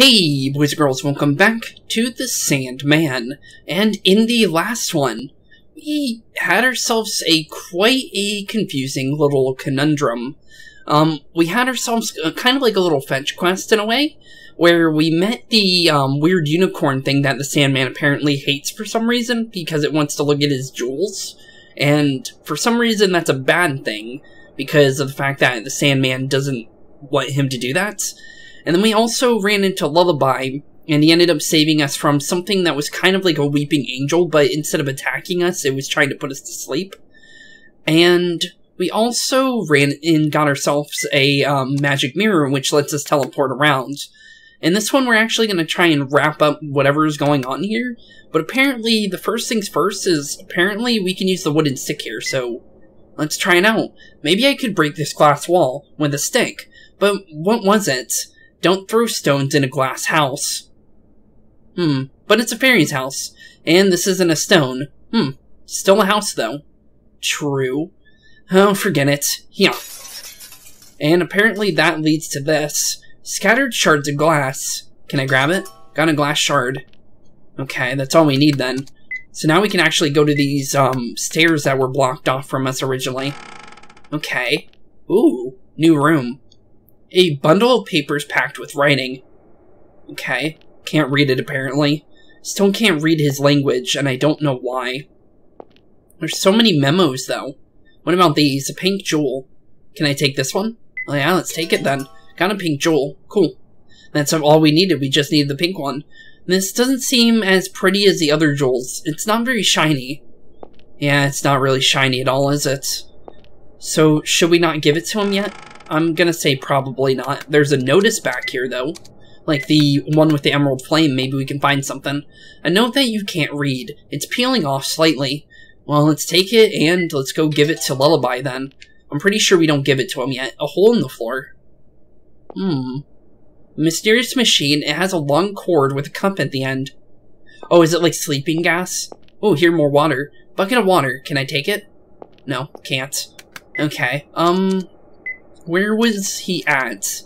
Hey, boys and girls, welcome back to the Sandman. And in the last one, we had ourselves a quite a confusing little conundrum. Um, we had ourselves a, kind of like a little fetch quest in a way, where we met the um, weird unicorn thing that the Sandman apparently hates for some reason because it wants to look at his jewels. And for some reason, that's a bad thing because of the fact that the Sandman doesn't want him to do that. And then we also ran into Lullaby, and he ended up saving us from something that was kind of like a weeping angel, but instead of attacking us, it was trying to put us to sleep. And we also ran and got ourselves a um, magic mirror, which lets us teleport around. In this one, we're actually going to try and wrap up whatever is going on here, but apparently, the first things first is apparently we can use the wooden stick here, so let's try it out. Maybe I could break this glass wall with a stick, but what was it? Don't throw stones in a glass house. Hmm, but it's a fairy's house, and this isn't a stone. Hmm, still a house though. True. Oh, forget it. Yeah. And apparently that leads to this. Scattered shards of glass. Can I grab it? Got a glass shard. Okay, that's all we need then. So now we can actually go to these um, stairs that were blocked off from us originally. Okay. Ooh, new room. A bundle of papers packed with writing. Okay. Can't read it, apparently. Still can't read his language, and I don't know why. There's so many memos, though. What about these? A pink jewel. Can I take this one? Oh yeah, let's take it then. Got a pink jewel. Cool. That's all we needed. We just needed the pink one. This doesn't seem as pretty as the other jewels. It's not very shiny. Yeah, it's not really shiny at all, is it? So, should we not give it to him yet? I'm gonna say probably not. There's a notice back here, though. Like the one with the emerald flame, maybe we can find something. A note that you can't read. It's peeling off slightly. Well, let's take it and let's go give it to Lullaby then. I'm pretty sure we don't give it to him yet. A hole in the floor. Hmm. Mysterious machine. It has a long cord with a cup at the end. Oh, is it like sleeping gas? Oh, here more water. Bucket of water. Can I take it? No, can't. Okay. Um, where was he at?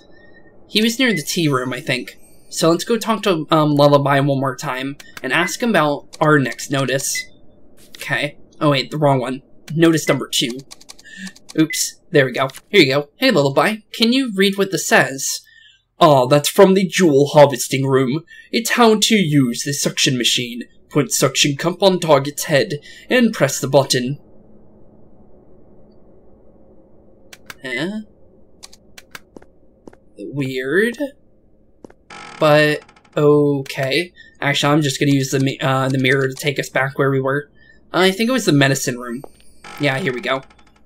He was near the tea room, I think. So let's go talk to um, Lullaby one more time and ask him about our next notice. Okay. Oh wait, the wrong one. Notice number two. Oops. There we go. Here you go. Hey, Lullaby. Can you read what this says? Ah, that's from the jewel harvesting room. It's how to use the suction machine. Put suction cup on target's head and press the button. Huh? Weird. But, okay. Actually, I'm just gonna use the, uh, the mirror to take us back where we were. I think it was the medicine room. Yeah, here we go.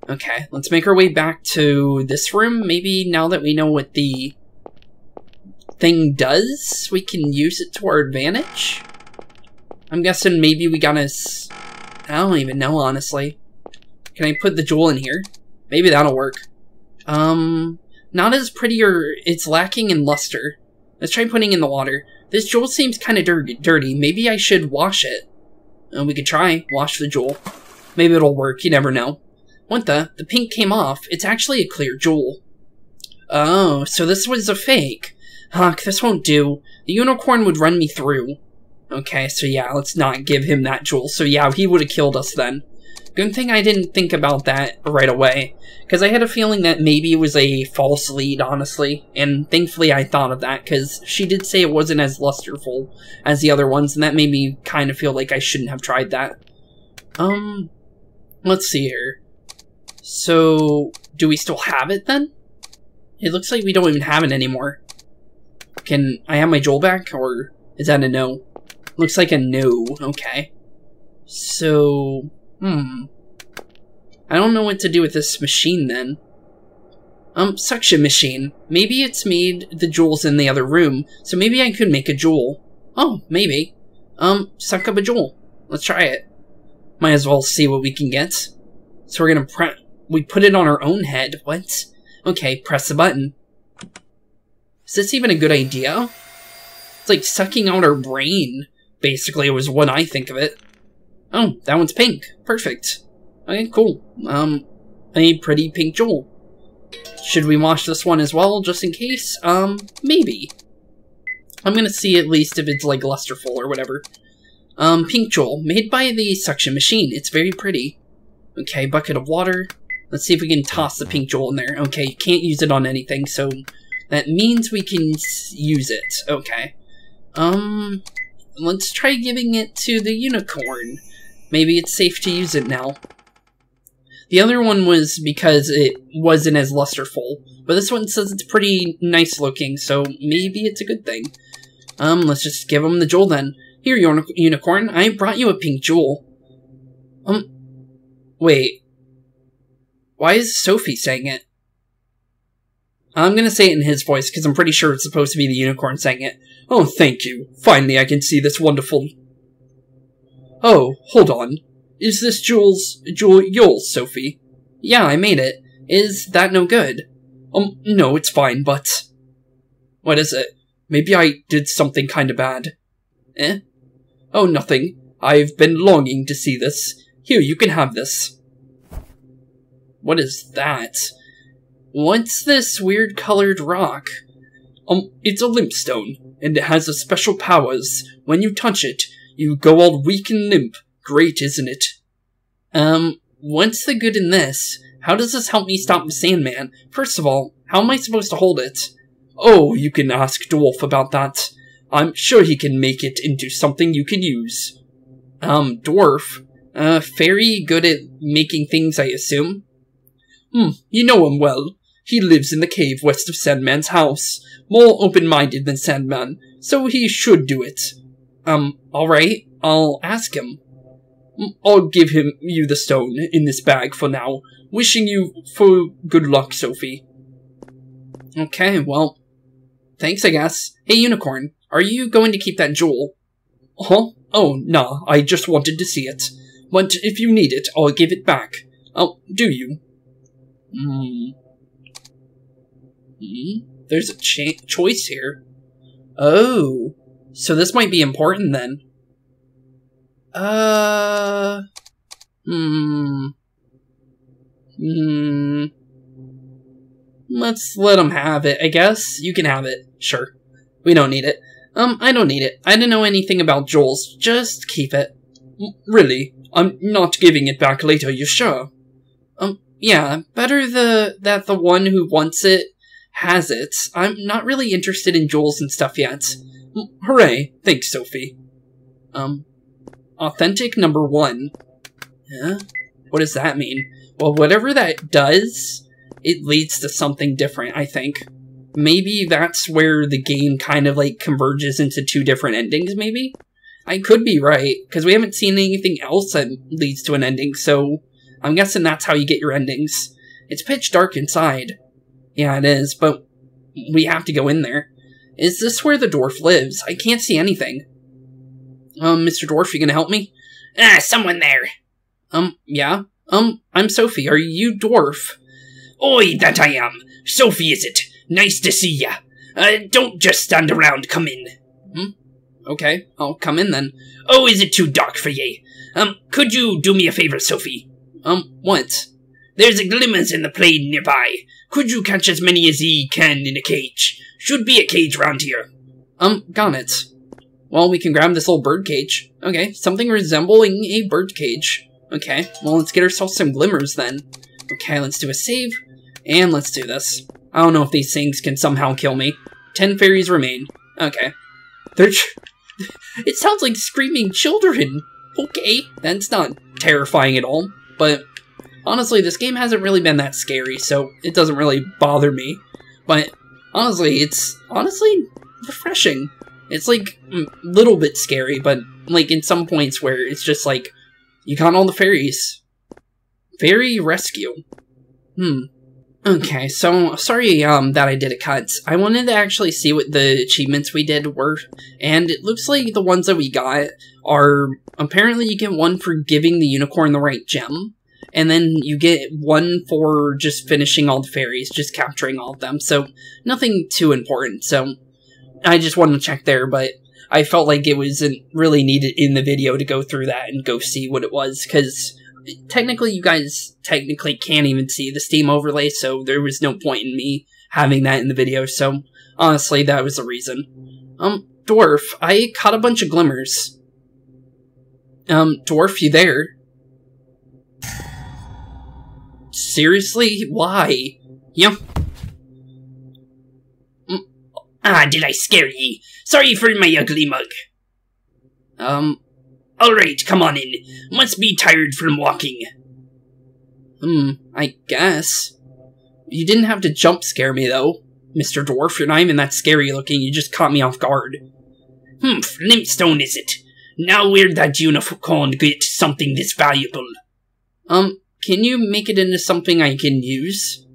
Okay, let's make our way back to this room. Maybe now that we know what the thing does, we can use it to our advantage? I'm guessing maybe we gotta... I don't even know, honestly. Can I put the jewel in here? Maybe that'll work. Um, not as pretty or it's lacking in luster. Let's try putting in the water. This jewel seems kind of dirty. Maybe I should wash it. Uh, we could try. Wash the jewel. Maybe it'll work. You never know. What the? The pink came off. It's actually a clear jewel. Oh, so this was a fake. Huck, this won't do. The unicorn would run me through. Okay, so yeah, let's not give him that jewel. So yeah, he would have killed us then. Good thing I didn't think about that right away, because I had a feeling that maybe it was a false lead, honestly, and thankfully I thought of that, because she did say it wasn't as lusterful as the other ones, and that made me kind of feel like I shouldn't have tried that. Um, let's see here. So, do we still have it then? It looks like we don't even have it anymore. Can I have my Joel back, or is that a no? Looks like a no, okay. So, Hmm. I don't know what to do with this machine then. Um, suction machine. Maybe it's made the jewels in the other room, so maybe I could make a jewel. Oh, maybe. Um, suck up a jewel. Let's try it. Might as well see what we can get. So we're gonna pre- we put it on our own head. What? Okay, press the button. Is this even a good idea? It's like sucking out our brain, basically, was what I think of it. Oh, that one's pink. Perfect. Okay, cool. Um, a pretty pink jewel. Should we wash this one as well, just in case? Um, maybe. I'm gonna see at least if it's like lusterful or whatever. Um, pink jewel, made by the suction machine. It's very pretty. Okay, bucket of water. Let's see if we can toss the pink jewel in there. Okay, you can't use it on anything, so that means we can use it. Okay. Um, let's try giving it to the unicorn. Maybe it's safe to use it now. The other one was because it wasn't as lusterful, but this one says it's pretty nice looking, so maybe it's a good thing. Um, let's just give him the jewel then. Here, unicorn, I brought you a pink jewel. Um, wait. Why is Sophie saying it? I'm gonna say it in his voice, because I'm pretty sure it's supposed to be the unicorn saying it. Oh, thank you. Finally, I can see this wonderful... Oh, hold on. Is this Jules... Jewel yours, Sophie? Yeah, I made it. Is that no good? Um, no, it's fine, but... What is it? Maybe I did something kinda bad. Eh? Oh, nothing. I've been longing to see this. Here, you can have this. What is that? What's this weird colored rock? Um, it's a limpstone, and it has a special powers. When you touch it, you go all weak and limp. Great, isn't it? Um, what's the good in this? How does this help me stop Sandman? First of all, how am I supposed to hold it? Oh, you can ask Dwarf about that. I'm sure he can make it into something you can use. Um, Dwarf? Uh, very good at making things, I assume? Hmm, you know him well. He lives in the cave west of Sandman's house. More open-minded than Sandman, so he should do it. Um, alright, I'll ask him. I'll give him you the stone in this bag for now. Wishing you for good luck, Sophie. Okay, well, thanks, I guess. Hey, Unicorn, are you going to keep that jewel? Huh? Oh, nah, I just wanted to see it. But if you need it, I'll give it back. Oh, do you? Hmm. Hmm? There's a choice here. Oh. So this might be important then. Uh. Hmm. Hmm. Let's let him have it, I guess. You can have it. Sure. We don't need it. Um, I don't need it. I don't know anything about Jules. Just keep it. Really? I'm not giving it back later, you sure? Um, yeah, better the that the one who wants it has it. I'm not really interested in jewels and stuff yet. Hooray. Thanks, Sophie. Um, authentic number one. Yeah? What does that mean? Well, whatever that does, it leads to something different, I think. Maybe that's where the game kind of, like, converges into two different endings, maybe? I could be right, because we haven't seen anything else that leads to an ending, so I'm guessing that's how you get your endings. It's pitch dark inside. Yeah, it is, but we have to go in there. Is this where the dwarf lives? I can't see anything. Um, Mr. Dwarf, you gonna help me? Ah, someone there. Um, yeah? Um, I'm Sophie. Are you Dwarf? Oi, that I am. Sophie, is it? Nice to see ya. Uh, don't just stand around, come in. Hmm? Okay, I'll come in then. Oh, is it too dark for ye? Um, could you do me a favor, Sophie? Um, what? There's a glimmers in the plain nearby. Could you catch as many as ye can in a cage? Should be a cage round here. Um, got it. Well, we can grab this little bird cage. Okay, something resembling a bird cage. Okay, well, let's get ourselves some glimmers then. Okay, let's do a save, and let's do this. I don't know if these things can somehow kill me. Ten fairies remain. Okay. They're it sounds like screaming children. Okay, that's not terrifying at all, but honestly, this game hasn't really been that scary, so it doesn't really bother me. But honestly, it's honestly refreshing. It's like a little bit scary, but like in some points where it's just like you got all the fairies. Fairy rescue. Hmm. Okay, so sorry um that I did a cut. I wanted to actually see what the achievements we did were, and it looks like the ones that we got are apparently you get one for giving the unicorn the right gem, and then you get one for just finishing all the fairies, just capturing all of them. So nothing too important. So I just wanted to check there, but I felt like it wasn't really needed in the video to go through that and go see what it was because technically you guys technically can't even see the Steam overlay, so there was no point in me having that in the video. So honestly, that was the reason. Um, Dwarf, I caught a bunch of glimmers. Um, Dwarf, you there? Seriously? Why? Yeah. Ah, did I scare ye? Sorry for my ugly mug. Um, Alright, come on in. Must be tired from walking. hmm, I guess. You didn't have to jump scare me, though. Mr. Dwarf, you're not even that scary looking, you just caught me off guard. Humph, limpstone is it? Now where'd that unicorn get something this valuable? Um, can you make it into something I can use?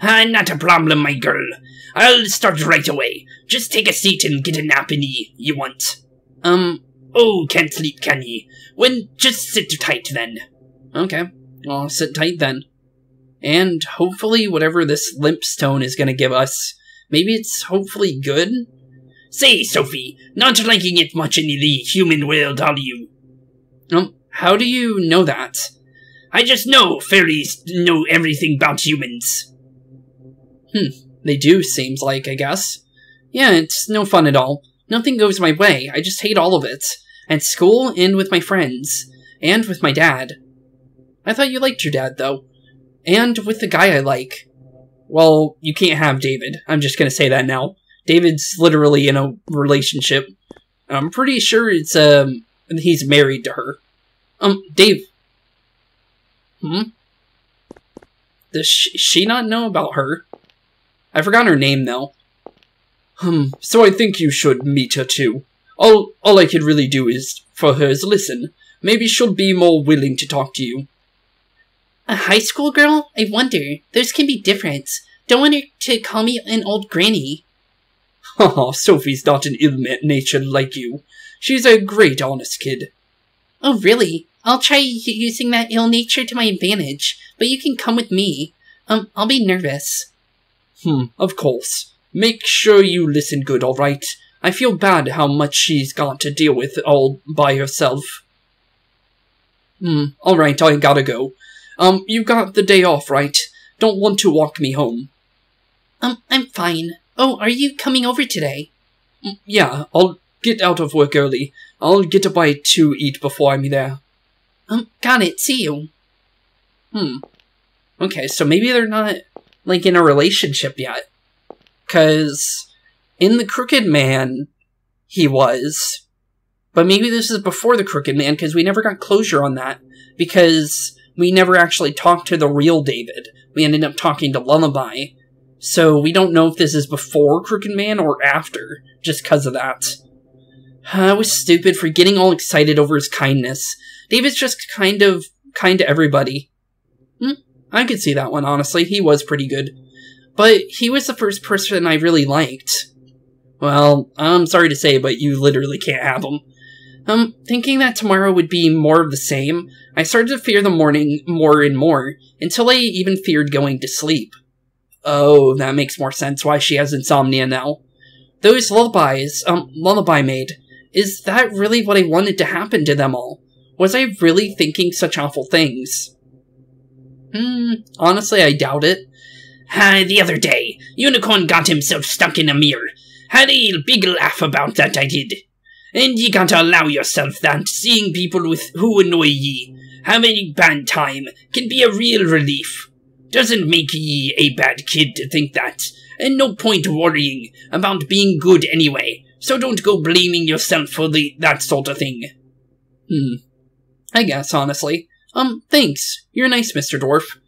Ah, not a problem, my girl. I'll start right away. Just take a seat and get a nap in ye, you want. Um, Oh, can't sleep, can ye? When, just sit tight then. okay. I'll sit tight then. And hopefully whatever this limp stone is gonna give us, maybe it's hopefully good? Say, Sophie, not liking it much in the human world, are you? Um, how do you know that? I just know fairies know everything about humans. Hmm, They do, seems like, I guess. Yeah, it's no fun at all. Nothing goes my way, I just hate all of it. At school, and with my friends. And with my dad. I thought you liked your dad, though. And with the guy I like. Well, you can't have David. I'm just gonna say that now. David's literally in a relationship. I'm pretty sure it's, um, he's married to her. Um, Dave. Hmm? Does she, she not know about her? I forgot her name, though. Hmm, so I think you should meet her too. All, all I could really do is, for her, is listen. Maybe she'll be more willing to talk to you. A high school girl? I wonder. Those can be different. Don't want her to call me an old granny. Haha, Sophie's not an ill-natured like you. She's a great, honest kid. Oh, really? I'll try using that ill nature to my advantage, but you can come with me. Um, I'll be nervous. Hmm, of course. Make sure you listen good, alright? I feel bad how much she's got to deal with all by herself. Hmm, alright, I gotta go. Um, you got the day off, right? Don't want to walk me home. Um, I'm fine. Oh, are you coming over today? Mm, yeah, I'll get out of work early. I'll get a bite to eat before I'm there. Um, got it. See you. Hmm. Okay, so maybe they're not, like, in a relationship yet. Because in The Crooked Man, he was. But maybe this is before The Crooked Man, because we never got closure on that. Because we never actually talked to the real David. We ended up talking to Lullaby. So we don't know if this is before Crooked Man or after, just because of that. I was stupid for getting all excited over his kindness. David's just kind of kind to everybody. Hmm, I could see that one, honestly. He was pretty good. But he was the first person I really liked. Well, I'm sorry to say, but you literally can't have him. Um, thinking that tomorrow would be more of the same, I started to fear the morning more and more, until I even feared going to sleep. Oh, that makes more sense why she has insomnia now. Those lullabies, um, Lullaby Maid, is that really what I wanted to happen to them all? Was I really thinking such awful things? Hmm, honestly, I doubt it. Ah, the other day, Unicorn got himself stuck in a mirror. Had a big laugh about that, I did. And ye gotta allow yourself that, seeing people with who annoy ye, having a bad time, can be a real relief. Doesn't make ye a bad kid to think that, and no point worrying about being good anyway, so don't go blaming yourself for the that sort of thing. Hmm. I guess, honestly. Um, thanks. You're nice, Mr. Dwarf.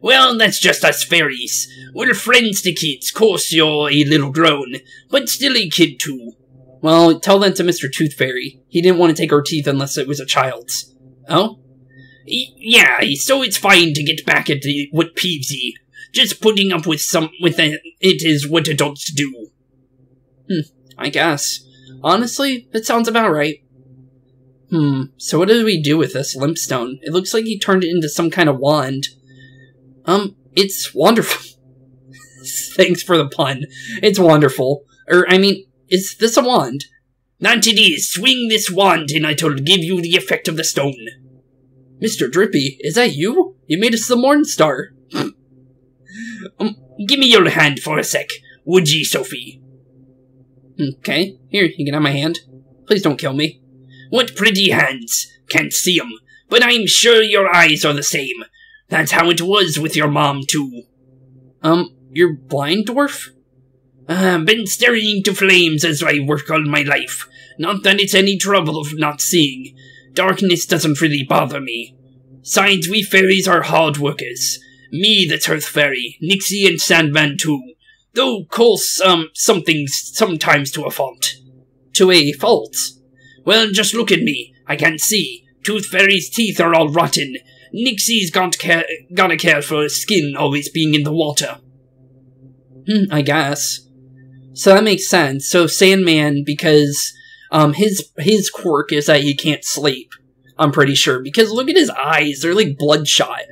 Well, that's just us fairies. We're friends to kids. Course you're a little grown, but still a kid too. Well, tell that to Mr. Tooth Fairy. He didn't want to take our teeth unless it was a child's. Oh? Y- yeah, so it's fine to get back at the, what peeves ye. Just putting up with some with a, it is what adults do. Hmm, I guess. Honestly, that sounds about right. Hmm, so what did we do with this limpstone? It looks like he turned it into some kind of wand. Um, it's wonderful. Thanks for the pun. It's wonderful. Or, I mean, is this a wand? That it is. Swing this wand and it'll give you the effect of the stone. Mr. Drippy, is that you? You made us the Morningstar. Um, give me your hand for a sec, would ye, Sophie? Okay, here, you can have my hand. Please don't kill me. What pretty hands. Can't see 'em, but I'm sure your eyes are the same. That's how it was with your mom, too. Um, you're blind, dwarf? Uh, been staring into flames as I work all my life. Not that it's any trouble of not seeing. Darkness doesn't really bother me. Besides, we fairies are hard workers. Me, the Earth Fairy, Nixie and Sandman too. Though, course, um, something sometimes to a fault. To a fault? Well, just look at me. I can't see. Tooth Fairy's teeth are all rotten. Nixie's got care, gotta care for skin always being in the water. Hmm, I guess. So that makes sense. So Sandman, because um his his quirk is that he can't sleep. I'm pretty sure because look at his eyes; they're like bloodshot,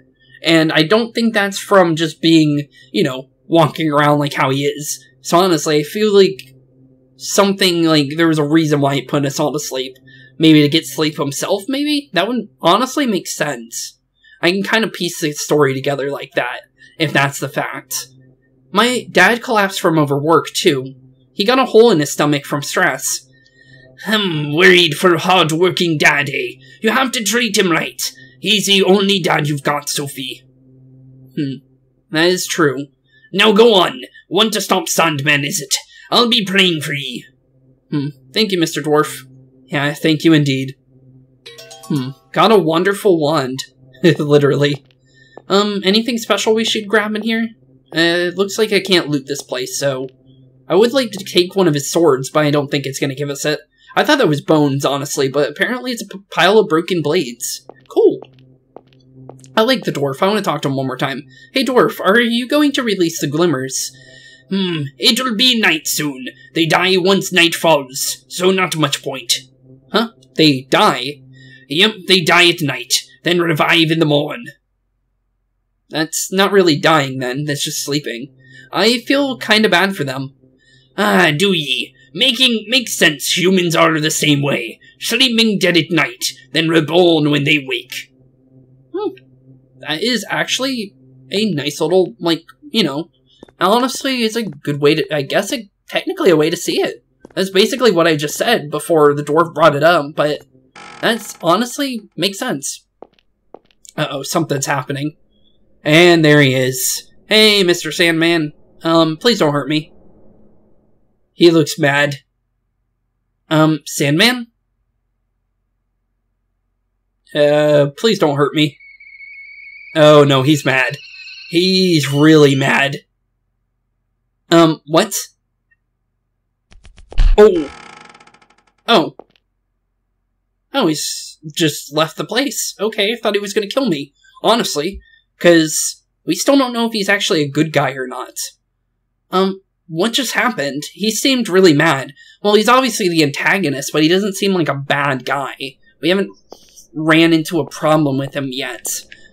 and I don't think that's from just being you know walking around like how he is. So honestly, I feel like something like there was a reason why he put us all to sleep. Maybe to get sleep himself. Maybe that would honestly make sense. I can kind of piece the story together like that if that's the fact. My dad collapsed from overwork, too. He got a hole in his stomach from stress. I'm worried for hard-working daddy. You have to treat him right. He's the only dad you've got, Sophie. Hmm. That is true. Now go on. Want to stop Sandman, is it? I'll be praying for ye. Hmm. Thank you, Mr. Dwarf. Yeah, thank you indeed. Hmm. Got a wonderful wand. Literally. Um, anything special we should grab in here? Uh, it looks like I can't loot this place, so... I would like to take one of his swords, but I don't think it's gonna give us it. I thought that was bones, honestly, but apparently it's a pile of broken blades. Cool. I like the dwarf. I want to talk to him one more time. Hey, dwarf, are you going to release the glimmers? Hmm, it'll be night soon. They die once night falls, so not much point. Huh? They die? Yep, they die at night, then revive in the morn. That's not really dying then, that's just sleeping. I feel kinda bad for them. Ah, do ye? Making makes sense. Humans are the same way, sleeping dead at night, then reborn when they wake. Hmm. That is actually a nice little, like, you know, honestly, it's a good way to, I guess, a, technically a way to see it. That's basically what I just said before the dwarf brought it up, but that's honestly makes sense. Uh oh, something's happening. And there he is. Hey, Mr. Sandman. Um, please don't hurt me. He looks mad. Um, Sandman? Uh, please don't hurt me. Oh no, he's mad. He's really mad. Um, what? Oh. Oh. Oh, he's just left the place. Okay, I thought he was gonna kill me. Honestly. Because we still don't know if he's actually a good guy or not. Um, what just happened? He seemed really mad. Well, he's obviously the antagonist, but he doesn't seem like a bad guy. We haven't ran into a problem with him yet.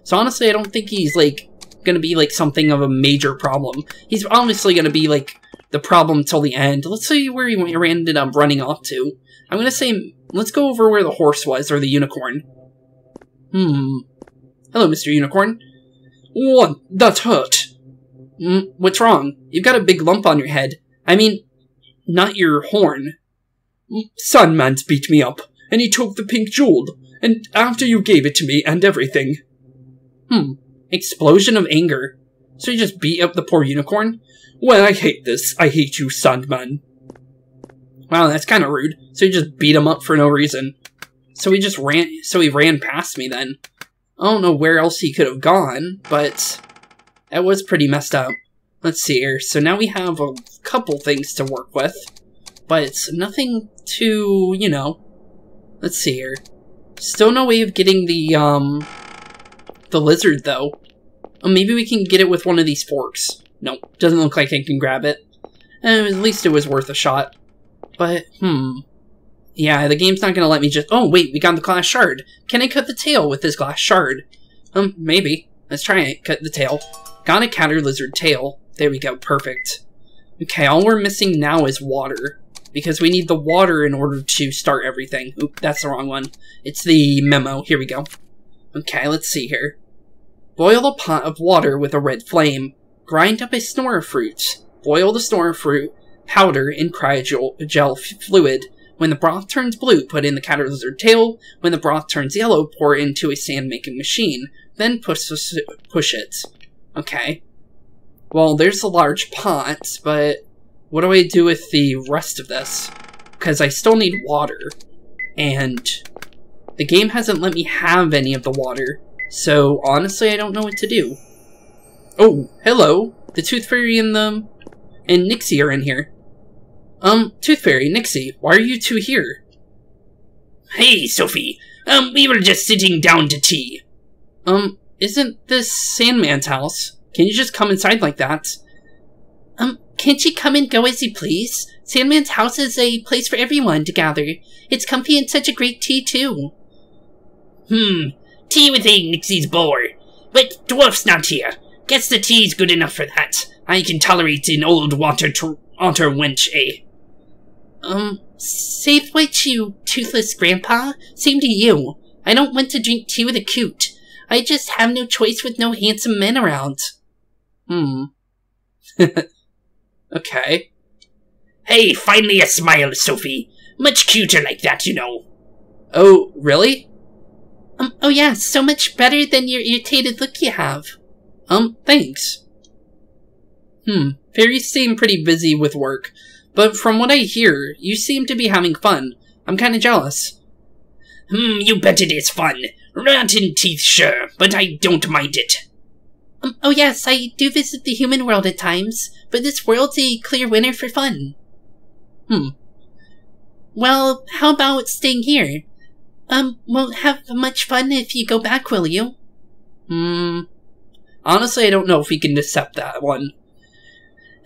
So honestly, I don't think he's, like, gonna be, like, something of a major problem. He's obviously gonna be, like, the problem till the end. Let's see where he ended up running off to. I'm gonna say, let's go over where the horse was, or the unicorn. Hmm. Hello, Mr. Unicorn. What? That's hurt. Mm, what's wrong? You've got a big lump on your head. I mean, not your horn. Sandman's beat me up, and he took the pink jewel, and after you gave it to me and everything. Hmm. Explosion of anger. So he just beat up the poor unicorn? Well, I hate this. I hate you, Sandman. Wow, that's kind of rude. So he just beat him up for no reason. So he just ran. So he ran past me then. I don't know where else he could have gone, but that was pretty messed up. Let's see here. So now we have a couple things to work with, but it's nothing to, you know. Let's see here. Still no way of getting the, um, the lizard, though. Oh, maybe we can get it with one of these forks. Nope, doesn't look like I can grab it. Eh, at least it was worth a shot. But, hmm. Yeah, the game's not gonna let me just- Oh, wait, we got the glass shard. Can I cut the tail with this glass shard? Um, maybe. Let's try it. Cut the tail. Got a catter lizard tail. There we go, perfect. Okay, all we're missing now is water. Because we need the water in order to start everything. Oop, that's the wrong one. It's the memo. Here we go. Okay, let's see here. Boil a pot of water with a red flame. Grind up a snore fruit. Boil the snore fruit. powder, in cryogel fluid. When the broth turns blue, put in the cat tail. When the broth turns yellow, pour into a sand making machine. Then push, push it. Okay. Well, there's a large pot, but what do I do with the rest of this? Because I still need water. And the game hasn't let me have any of the water. So, honestly, I don't know what to do. Oh, hello. The Tooth Fairy and the... and Nixie are in here. Um, Tooth Fairy, Nixie, why are you two here? Hey, Sophie. Um, we were just sitting down to tea. Um, isn't this Sandman's house? Can you just come inside like that? Um, can't you come and go as you please? Sandman's house is a place for everyone to gather. It's comfy and such a great tea, too. Hmm, tea with Nixie's bore. But Dwarf's not here. Guess the tea's good enough for that. I can tolerate an old water otter wench, eh? Um, safe which you, toothless grandpa? Same to you. I don't want to drink tea with a coot. I just have no choice with no handsome men around. Hmm. okay. Hey, finally a smile, Sophie. Much cuter like that, you know. Oh, really? Um, oh yeah, so much better than your irritated look you have. Um, thanks. Hmm, fairies seem pretty busy with work, but from what I hear, you seem to be having fun. I'm kinda jealous. Hmm, you bet it is fun. Rotten teeth, sure, but I don't mind it. Um, oh yes, I do visit the human world at times, but this world's a clear winner for fun. Hmm. Well, how about staying here? Um, won't have much fun if you go back, will you? Hmm. Honestly, I don't know if we can accept that one.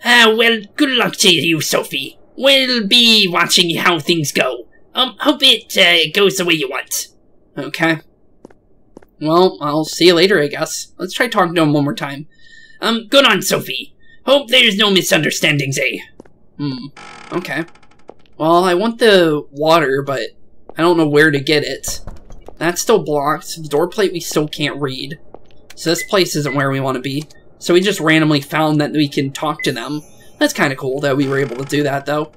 Ah, well, good luck to you, Sophie. We'll be watching how things go. Um, hope it uh, goes the way you want. Okay. Well, I'll see you later, I guess. Let's try talking to him one more time. Um, good on, Sophie. Hope there's no misunderstandings, eh? Hmm. Okay. Well, I want the water, but I don't know where to get it. That's still blocked. The door plate we still can't read. So this place isn't where we want to be. So we just randomly found that we can talk to them. That's kind of cool that we were able to do that, though.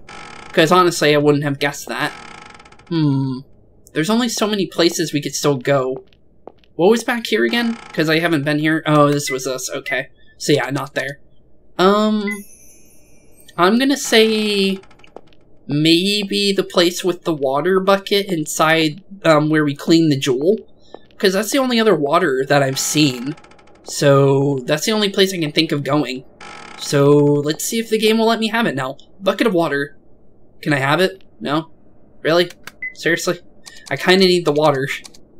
Because honestly, I wouldn't have guessed that. Hmm. There's only so many places we could still go. What was back here again? Because I haven't been here. Oh, this was us. Okay. So yeah, not there. Um... I'm gonna say maybe the place with the water bucket inside um, where we clean the jewel. Because that's the only other water that I've seen. So that's the only place I can think of going. So let's see if the game will let me have it now. Bucket of water. Can I have it? No? Really? Seriously? I kind of need the water.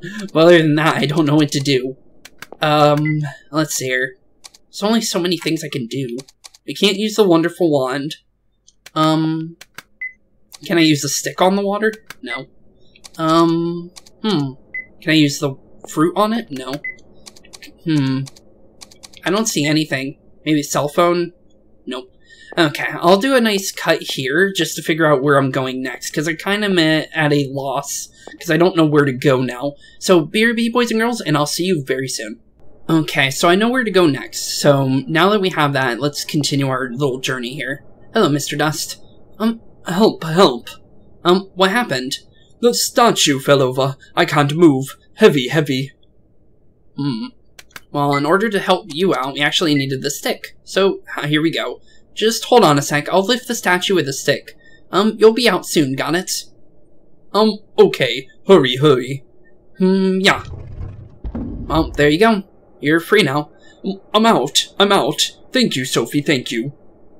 well, other than that, I don't know what to do. Um, let's see here. There's only so many things I can do. I can't use the wonderful wand. Um, can I use the stick on the water? No. Um, hmm. Can I use the fruit on it? No. Hmm. I don't see anything. Maybe cell phone? Nope. Okay, I'll do a nice cut here just to figure out where I'm going next, because I kind of am at a loss, because I don't know where to go now. So, BRB, boys and girls, and I'll see you very soon. Okay, so I know where to go next, so now that we have that, let's continue our little journey here. Hello, Mr. Dust. Um, help, help. Um, what happened? The statue fell over. I can't move. Heavy, heavy. Hmm. Well, in order to help you out, we actually needed the stick. So, here we go. Just hold on a sec, I'll lift the statue with a stick. Um, you'll be out soon, got it? Um, okay. Hurry, hurry. Hmm, yeah. Well, there you go. You're free now. I'm out. I'm out. Thank you, Sophie, thank you.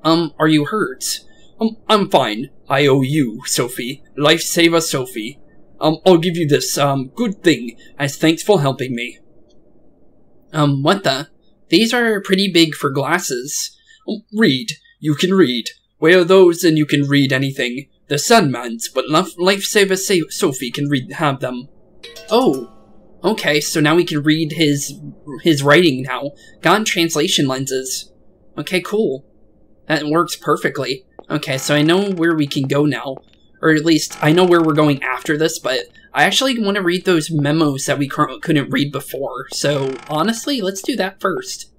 Um, are you hurt? Um, I'm fine. I owe you, Sophie. Lifesaver Sophie. Um, I'll give you this, um, good thing as thanks for helping me. Um, what the? These are pretty big for glasses. Um, read. You can read. Wear those and you can read anything. The Sandman's, but Lifesaver Sa Sophie can read have them. Oh, okay. So now we can read his his writing now. Got translation lenses. Okay, cool. That works perfectly. Okay, so I know where we can go now. Or at least, I know where we're going after this, but I actually want to read those memos that we couldn't read before. So, honestly, let's do that first.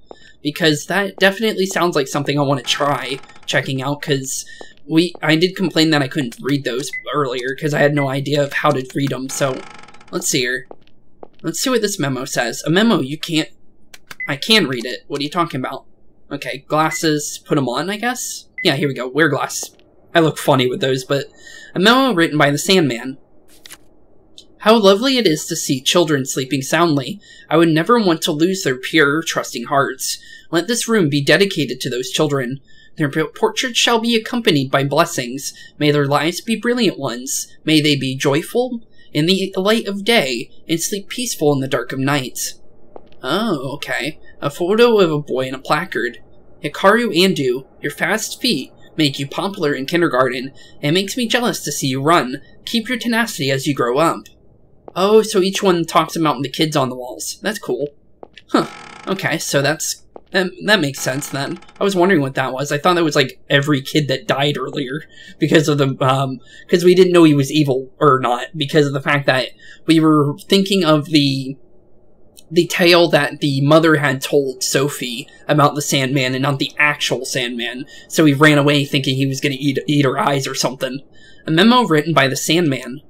Because that definitely sounds like something I want to try checking out, because we I did complain that I couldn't read those earlier because I had no idea of how to read them. So let's see here. Let's see what this memo says. A memo you can't. I can read it. What are you talking about? Okay, glasses. Put them on, I guess. Yeah, here we go. Wear glass. I look funny with those, but a memo written by the Sandman. How lovely it is to see children sleeping soundly. I would never want to lose their pure, trusting hearts. Let this room be dedicated to those children. Their portraits shall be accompanied by blessings. May their lives be brilliant ones. May they be joyful in the light of day and sleep peaceful in the dark of night. Oh, okay. A photo of a boy and a placard. Hikaru Andu, your fast feet make you popular in kindergarten. It makes me jealous to see you run. Keep your tenacity as you grow up. Oh, so each one talks about the kids on the walls. That's cool. Huh. Okay, so that's that, that makes sense then. I was wondering what that was. I thought that was like every kid that died earlier because of the um because we didn't know he was evil or not because of the fact that we were thinking of the the tale that the mother had told Sophie about the Sandman and not the actual Sandman. So he ran away thinking he was going to eat eat her eyes or something. A memo written by the Sandman.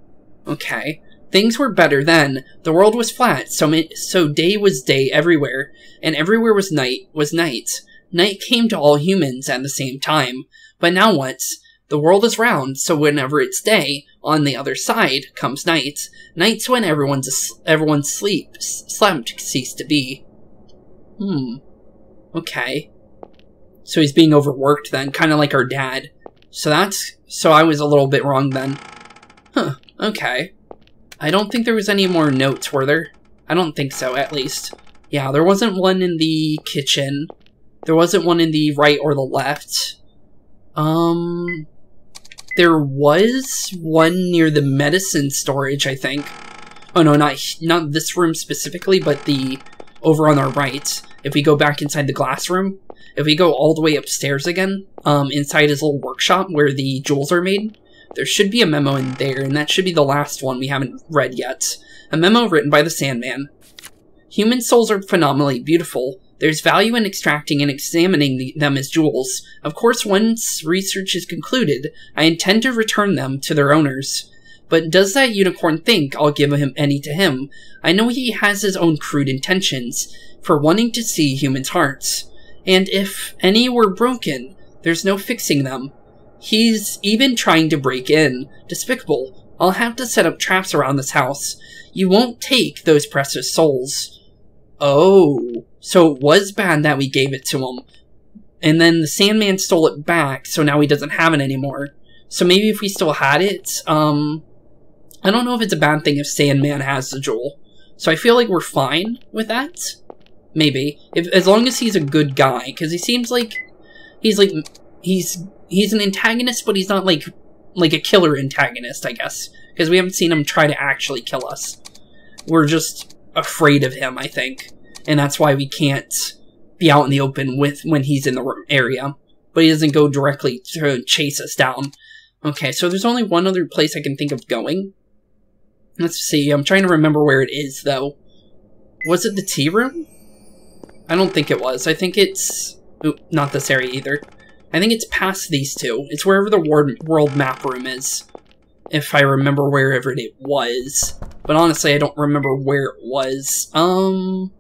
Okay. Things were better then. The world was flat, so so day was day everywhere, and everywhere was night was night. Night came to all humans at the same time. But now what? The world is round, so whenever it's day, on the other side comes night. Night's when everyone's everyone's sleep slept ceased to be. Hmm. Okay. So he's being overworked then, kind of like our dad. So that's so I was a little bit wrong then. Huh. Okay. I don't think there was any more notes, were there? I don't think so, at least. Yeah, there wasn't one in the kitchen. There wasn't one in the right or the left. Um, there was one near the medicine storage, I think. Oh no, not not this room specifically, but the over on our right. If we go back inside the glass room, if we go all the way upstairs again, um, inside his little workshop where the jewels are made, there should be a memo in there, and that should be the last one we haven't read yet. A memo written by the Sandman. Human souls are phenomenally beautiful. There's value in extracting and examining the, them as jewels. Of course, once research is concluded, I intend to return them to their owners. But does that unicorn think I'll give him any to him? I know he has his own crude intentions for wanting to see humans' hearts. And if any were broken, there's no fixing them. He's even trying to break in. Despicable. I'll have to set up traps around this house. You won't take those precious souls. Oh, so it was bad that we gave it to him. And then the Sandman stole it back, so now he doesn't have it anymore. So maybe if we still had it, um, I don't know if it's a bad thing if Sandman has the jewel. So I feel like we're fine with that. Maybe. If, as long as he's a good guy, because he seems like, he's like, he's he's an antagonist, but he's not like like a killer antagonist, I guess, because we haven't seen him try to actually kill us. We're just afraid of him, I think, and that's why we can't be out in the open with when he's in the area. But he doesn't go directly to chase us down. Okay, so there's only one other place I can think of going. Let's see, I'm trying to remember where it is, though. Was it the tea room? I don't think it was. I think it's... Oop, not this area either. I think it's past these two. It's wherever the world map room is. If I remember wherever it was. But honestly, I don't remember where it was. Um...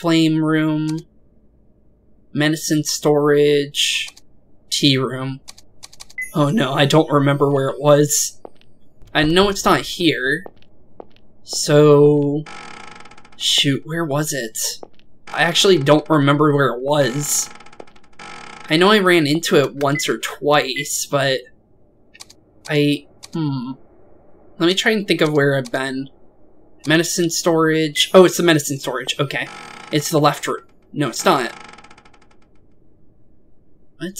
Flame room. Medicine storage. Tea room. Oh no, I don't remember where it was. I know it's not here. So... Shoot, where was it? I actually don't remember where it was. I know I ran into it once or twice, but I, hmm. Let me try and think of where I've been. Medicine storage. Oh, it's the medicine storage. Okay. It's the left room. No, it's not. What?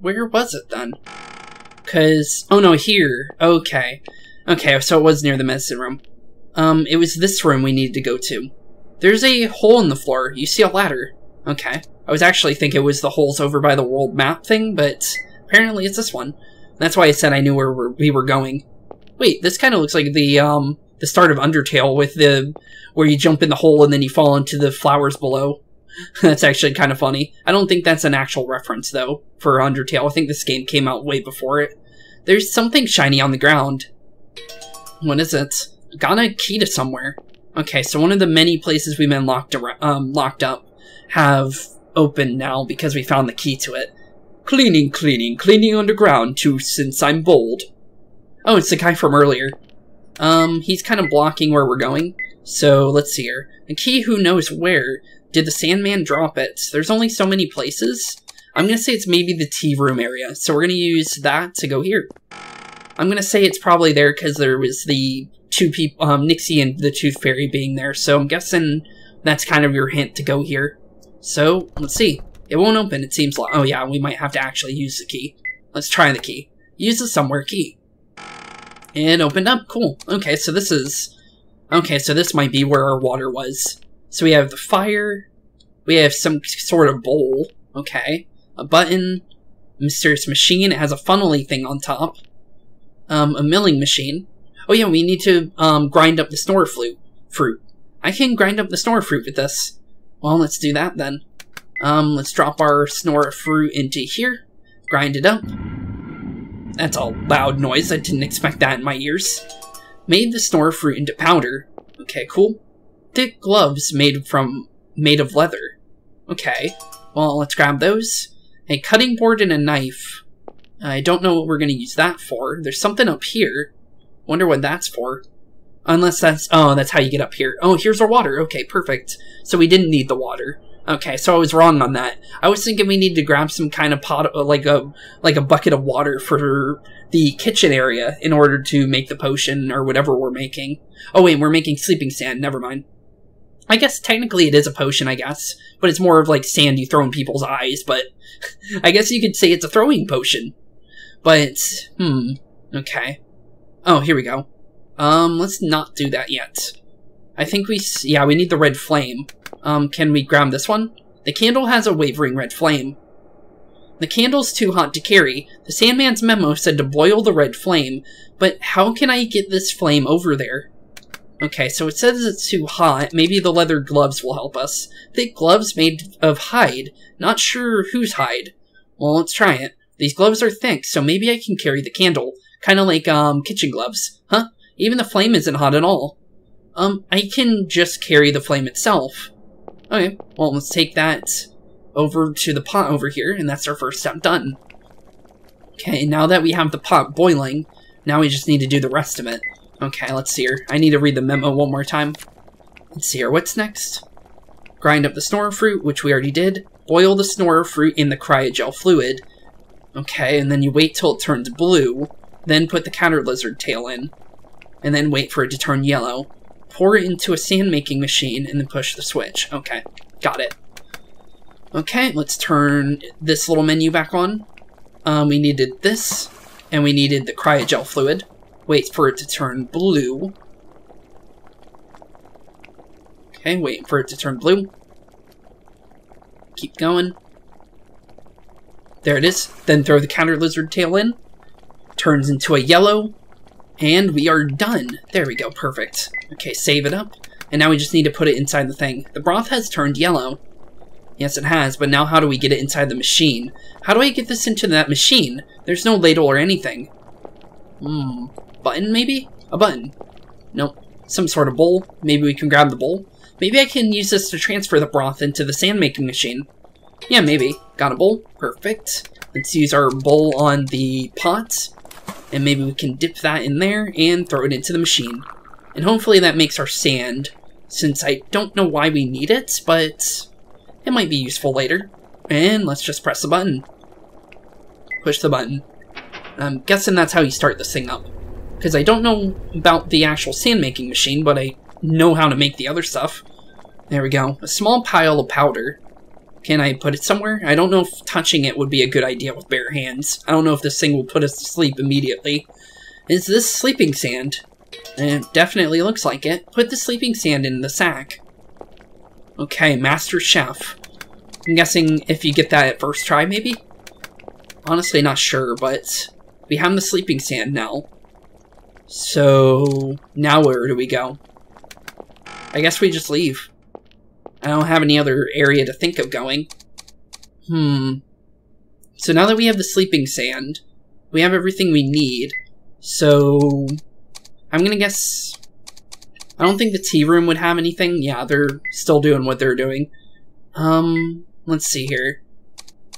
Where was it then? Cause, oh no, here. Okay. Okay, so it was near the medicine room. Um, it was this room we needed to go to. There's a hole in the floor. You see a ladder. Okay. I was actually thinking it was the holes over by the world map thing, but apparently it's this one. That's why I said I knew where we were going. Wait, this kind of looks like the, um, the start of Undertale with the, where you jump in the hole and then you fall into the flowers below. that's actually kind of funny. I don't think that's an actual reference, though, for Undertale. I think this game came out way before it. There's something shiny on the ground. What is it? Got a key to somewhere. Okay, so one of the many places we've been locked, um, locked up have opened now because we found the key to it. Cleaning, cleaning, cleaning underground too since I'm bold. Oh, it's the guy from earlier. Um, he's kind of blocking where we're going. So, let's see here. A key who knows where. Did the Sandman drop it? There's only so many places. I'm gonna say it's maybe the tea room area. So we're gonna use that to go here. I'm gonna say it's probably there because there was the two people, um, Nixie and the Tooth Fairy being there. So I'm guessing that's kind of your hint to go here. So, let's see. It won't open, it seems like. Oh yeah, we might have to actually use the key. Let's try the key. Use the somewhere key. And opened up. Cool. Okay, so this is... Okay, so this might be where our water was. So we have the fire. We have some sort of bowl. Okay. A button. Mysterious machine. It has a funnely thing on top. Um, a milling machine. Oh yeah, we need to um, grind up the snore flute fruit. I can grind up the snore fruit with this. Well, let's do that then. Um, let's drop our snore fruit into here. Grind it up. That's a loud noise. I didn't expect that in my ears. Made the snore fruit into powder. Okay, cool. Thick gloves made from made of leather. Okay. Well, let's grab those. A cutting board and a knife. I don't know what we're going to use that for. There's something up here. Wonder what that's for. Unless that's... Oh, that's how you get up here. Oh, here's our water. Okay, perfect. So we didn't need the water. Okay, so I was wrong on that. I was thinking we need to grab some kind of pot, uh, like a like a bucket of water for the kitchen area in order to make the potion or whatever we're making. Oh wait, we're making sleeping sand. Never mind. I guess technically it is a potion, I guess, but it's more of like sand you throw in people's eyes. But I guess you could say it's a throwing potion. But hmm, okay. Oh, here we go. Um, let's not do that yet. I think we, yeah, we need the red flame. Um, can we grab this one? The candle has a wavering red flame. The candle's too hot to carry. The Sandman's memo said to boil the red flame, but how can I get this flame over there? Okay, so it says it's too hot. Maybe the leather gloves will help us. Thick gloves made of hide. Not sure whose hide. Well, let's try it. These gloves are thick, so maybe I can carry the candle. Kinda like, um, kitchen gloves. Huh? Even the flame isn't hot at all. Um, I can just carry the flame itself. Oh, okay, well, let's take that over to the pot over here, and that's our first step done. Okay, now that we have the pot boiling, now we just need to do the rest of it. Okay, let's see here. I need to read the memo one more time. Let's see here, what's next? Grind up the snorer fruit, which we already did. Boil the snorer fruit in the cryogel fluid. Okay, and then you wait till it turns blue. Then put the counter lizard tail in. And then wait for it to turn yellow pour it into a sand making machine, and then push the switch. Okay, got it. Okay, let's turn this little menu back on. Um, we needed this, and we needed the cryogel fluid. Wait for it to turn blue. Okay, wait for it to turn blue. Keep going. There it is. Then throw the counter lizard tail in. Turns into a yellow. And we are done. There we go, perfect. Okay, save it up. And now we just need to put it inside the thing. The broth has turned yellow. Yes, it has, but now how do we get it inside the machine? How do I get this into that machine? There's no ladle or anything. Hmm, button maybe? A button. Nope. Some sort of bowl. Maybe we can grab the bowl. Maybe I can use this to transfer the broth into the sand making machine. Yeah, maybe. Got a bowl. Perfect. Let's use our bowl on the pot and maybe we can dip that in there and throw it into the machine. And hopefully that makes our sand, since I don't know why we need it, but it might be useful later. And let's just press the button. Push the button. I'm guessing that's how you start this thing up. Because I don't know about the actual sand making machine, but I know how to make the other stuff. There we go. A small pile of powder. Can I put it somewhere? I don't know if touching it would be a good idea with bare hands. I don't know if this thing will put us to sleep immediately. Is this sleeping sand? It definitely looks like it. Put the sleeping sand in the sack. Okay, Master Chef. I'm guessing if you get that at first try, maybe? Honestly, not sure, but we have the sleeping sand now. So, now where do we go? I guess we just leave. I don't have any other area to think of going. Hmm. So now that we have the sleeping sand, we have everything we need. So I'm gonna guess I don't think the tea room would have anything. Yeah, they're still doing what they're doing. Um, let's see here.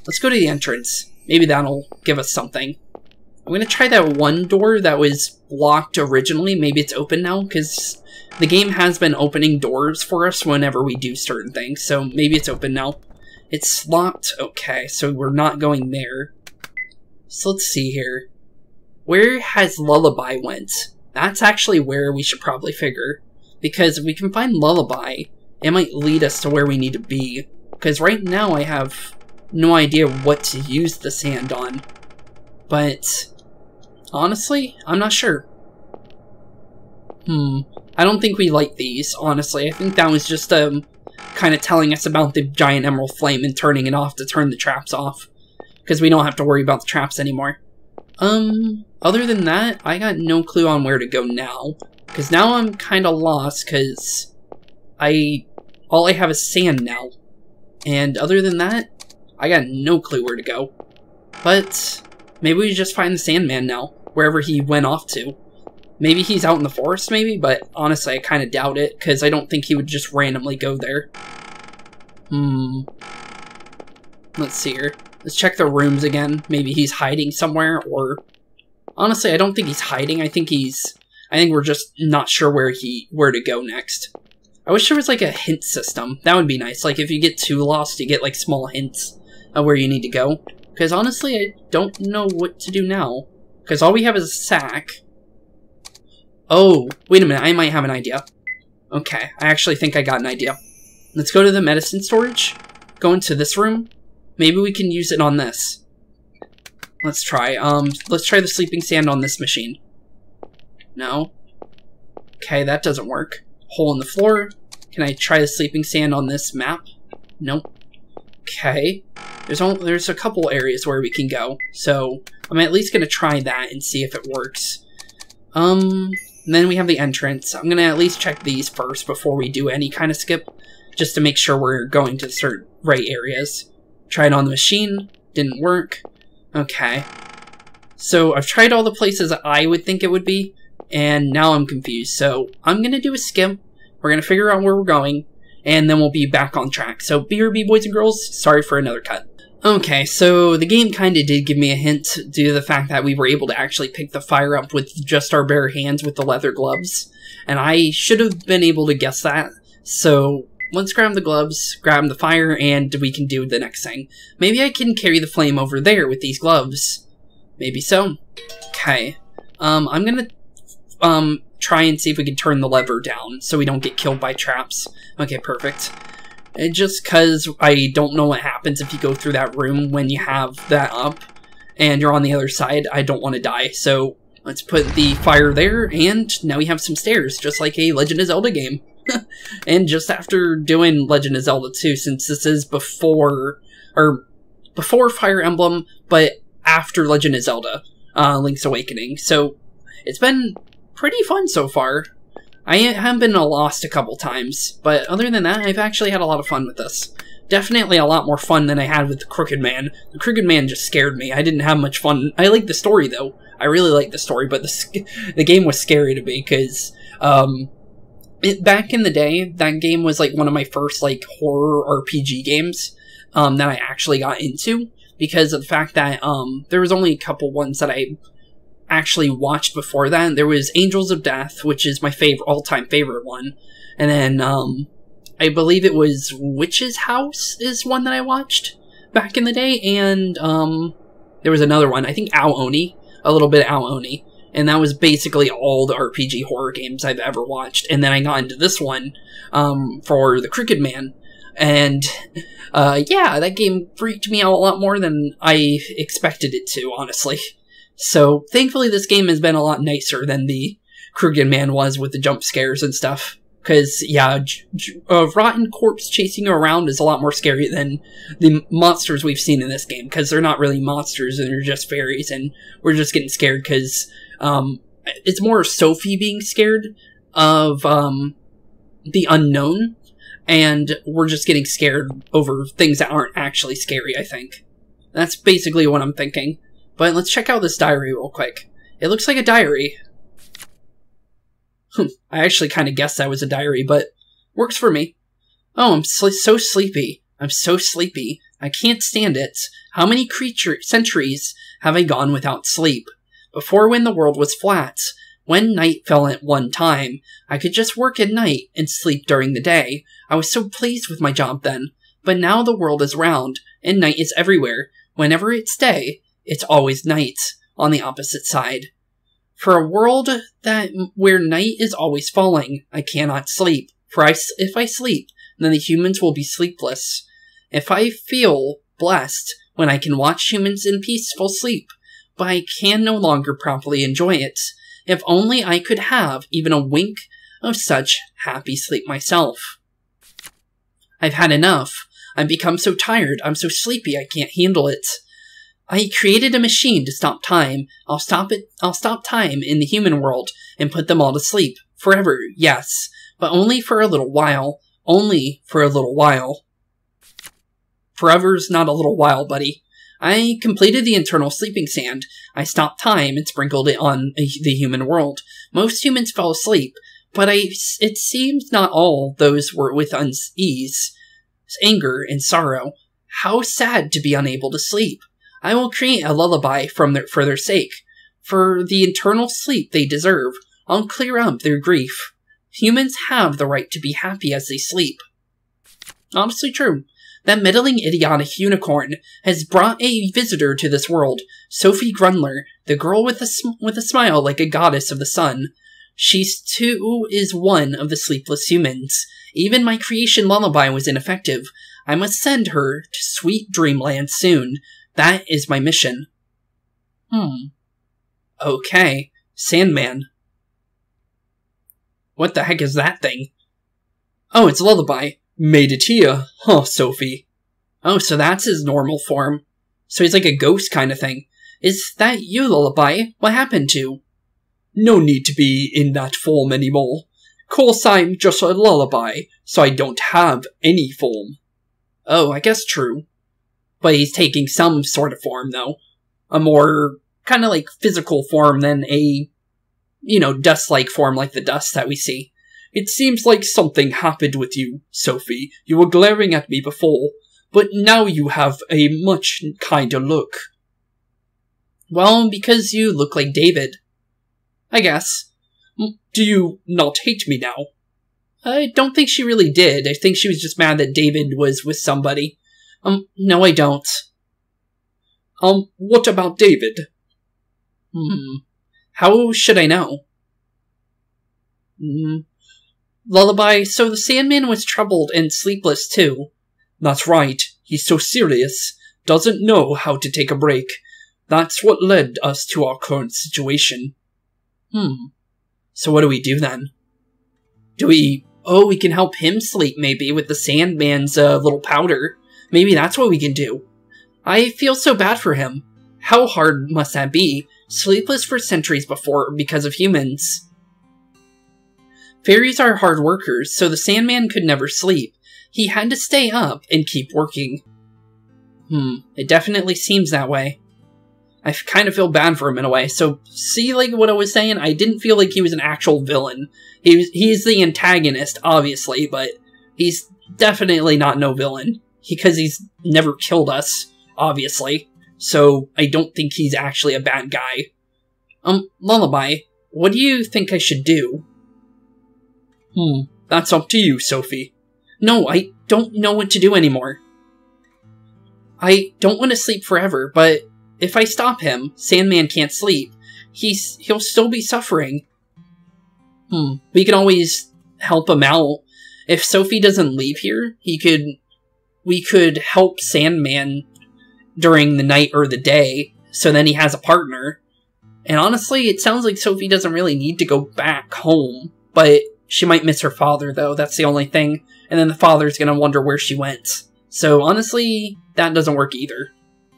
Let's go to the entrance. Maybe that'll give us something. I'm gonna try that one door that was locked originally. Maybe it's open now, because the game has been opening doors for us whenever we do certain things, so maybe it's open now. It's locked. Okay, so we're not going there. So let's see here. Where has Lullaby went? That's actually where we should probably figure. Because if we can find Lullaby, it might lead us to where we need to be. Because right now I have no idea what to use the sand on. But, honestly, I'm not sure. Hmm. I don't think we like these, honestly. I think that was just um, kind of telling us about the giant emerald flame and turning it off to turn the traps off. Because we don't have to worry about the traps anymore. Um, other than that, I got no clue on where to go now. Because now I'm kind of lost, because I... All I have is sand now. And other than that, I got no clue where to go. But, maybe we just find the Sandman now, wherever he went off to. Maybe he's out in the forest, maybe, but honestly, I kind of doubt it, because I don't think he would just randomly go there. Hmm. Let's see here. Let's check the rooms again. Maybe he's hiding somewhere, or... Honestly, I don't think he's hiding. I think he's... I think we're just not sure where he where to go next. I wish there was like a hint system. That would be nice. Like if you get too lost, you get like small hints of where you need to go. Because honestly, I don't know what to do now. Because all we have is a sack. Oh, wait a minute. I might have an idea. Okay, I actually think I got an idea. Let's go to the medicine storage. Go into this room. Maybe we can use it on this. Let's try. Um, let's try the sleeping sand on this machine. No. Okay, that doesn't work. Hole in the floor. Can I try the sleeping sand on this map? Nope. Okay. There's only, there's a couple areas where we can go, so I'm at least gonna try that and see if it works. Um, then we have the entrance. I'm gonna at least check these first before we do any kind of skip, just to make sure we're going to certain right areas. Tried on the machine, didn't work. Okay. So I've tried all the places I would think it would be, and now I'm confused. So I'm gonna do a skip. We're gonna figure out where we're going, and then we'll be back on track. So BRB boys and girls, sorry for another cut. Okay, so the game kinda did give me a hint due to the fact that we were able to actually pick the fire up with just our bare hands with the leather gloves. And I should have been able to guess that. So let's grab the gloves, grab the fire, and we can do the next thing. Maybe I can carry the flame over there with these gloves. Maybe so. Okay. Um, I'm gonna, um, try and see if we can turn the lever down so we don't get killed by traps. Okay, perfect. And just cause I don't know what happens if you go through that room when you have that up and you're on the other side, I don't want to die. So let's put the fire there and now we have some stairs, just like a Legend of Zelda game. and just after doing Legend of Zelda 2, since this is before, or before Fire Emblem, but after Legend of Zelda, uh, Link's Awakening. So it's been pretty fun so far. I have been lost a couple times, but other than that, I've actually had a lot of fun with this. Definitely a lot more fun than I had with the Crooked Man. The Crooked Man just scared me. I didn't have much fun. I like the story though. I really like the story, but the the game was scary to me because um, it, back in the day, that game was like one of my first like horror RPG games um, that I actually got into because of the fact that um, there was only a couple ones that I actually watched before that. There was Angels of Death, which is my favorite all-time favorite one, and then um, I believe it was Witch's House is one that I watched back in the day, and um, there was another one. I think Ao Oni, a little bit of Ao Oni, and that was basically all the RPG horror games I've ever watched. And then I got into this one um, for the Crooked Man, and uh, yeah, that game freaked me out a lot more than I expected it to, honestly. So thankfully, this game has been a lot nicer than the Crooked Man was with the jump scares and stuff. Because, yeah, a rotten corpse chasing you around is a lot more scary than the monsters we've seen in this game. Because they're not really monsters and they're just fairies, and we're just getting scared because um, it's more Sophie being scared of um, the unknown and we're just getting scared over things that aren't actually scary, I think. That's basically what I'm thinking. But let's check out this diary real quick. It looks like a diary. Hmm, I actually kind of guessed that was a diary, but works for me. Oh, I'm sl- so sleepy. I'm so sleepy. I can't stand it. How many creature centuries have I gone without sleep? Before when the world was flat, when night fell at one time, I could just work at night and sleep during the day. I was so pleased with my job then. But now the world is round, and night is everywhere. Whenever it's day, it's always night, on the opposite side. For a world that where night is always falling, I cannot sleep. For I, if I sleep, then the humans will be sleepless. If I feel blessed when I can watch humans in peaceful sleep, but I can no longer properly enjoy it. If only I could have even a wink of such happy sleep myself. I've had enough. I've become so tired, I'm so sleepy I can't handle it. I created a machine to stop time. I'll stop it I'll stop time in the human world and put them all to sleep. Forever, yes, but only for a little while. Only for a little while. Forever's not a little while, buddy. I completed the internal sleeping sand. I stopped time and sprinkled it on the human world. Most humans fell asleep, but I, it seems not all those were with unease, anger, and sorrow. How sad to be unable to sleep. I will create a lullaby from their, for their sake. For the eternal sleep they deserve, I'll clear up their grief. Humans have the right to be happy as they sleep. Honestly true. That meddling idiotic unicorn has brought a visitor to this world, Sophie Grundler, the girl with a, sm- with a smile like a goddess of the sun. She too is one of the sleepless humans. Even my creation lullaby was ineffective. I must send her to sweet dreamland soon. That is my mission. Hmm. Okay. Sandman. What the heck is that thing? Oh, it's Lullaby. Made it here, huh, Sophie? Oh, so that's his normal form. So he's like a ghost kind of thing. Is that you, Lullaby? What happened to? No need to be in that form anymore. Course I'm just a lullaby, so I don't have any form. Oh, I guess true. But he's taking some sort of form, though. A more kind of like physical form than a, you know, dust like form like the dust that we see. It seems like something happened with you, Sophie. You were glaring at me before, but now you have a much kinder look. Well, because you look like David. I guess. Mm, do you not hate me now? I don't think she really did. I think she was just mad that David was with somebody. Um, no, I don't. Um, what about David? Hmm. How should I know? Hmm. Lullaby, so the Sandman was troubled and sleepless too. That's right. He's so serious. Doesn't know how to take a break. That's what led us to our current situation. Hmm. So what do we do then? Do we... Oh, we can help him sleep, maybe, with the Sandman's uh, little powder. Maybe that's what we can do. I feel so bad for him. How hard must that be? Sleepless for centuries before because of humans. Fairies are hard workers, so the Sandman could never sleep. He had to stay up and keep working. Hmm, it definitely seems that way. I kind of feel bad for him in a way. So, see, like what I was saying, I didn't feel like he was an actual villain. He was, he's the antagonist, obviously, but he's definitely not no villain because he's never killed us, obviously. So I don't think he's actually a bad guy. Um, Lullaby, what do you think I should do? Hmm, that's up to you, Sophie. No, I don't know what to do anymore. I don't want to sleep forever, but if I stop him, Sandman can't sleep. He's he'll still be suffering. Hmm. We can always help him out. If Sophie doesn't leave here, he could we could help Sandman during the night or the day, so then he has a partner. And honestly, it sounds like Sophie doesn't really need to go back home, but she might miss her father, though. That's the only thing. And then the father's gonna wonder where she went. So honestly, that doesn't work either.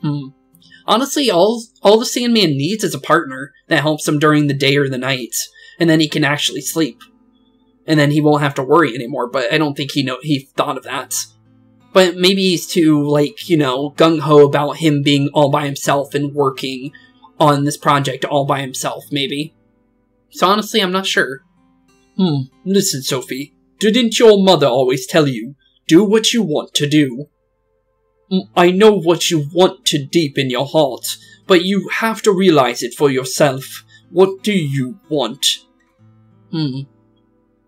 Hmm. Honestly, all all the Sandman needs is a partner that helps him during the day or the night, and then he can actually sleep. and then he won't have to worry anymore. But I don't think he know he thought of that. But maybe he's too like you know gung ho about him being all by himself and working on this project all by himself. Maybe. So honestly, I'm not sure. Hmm, listen, Sophie. Didn't your mother always tell you, do what you want to do? Mm, I know what you want to deep in your heart, but you have to realize it for yourself. What do you want? Hmm.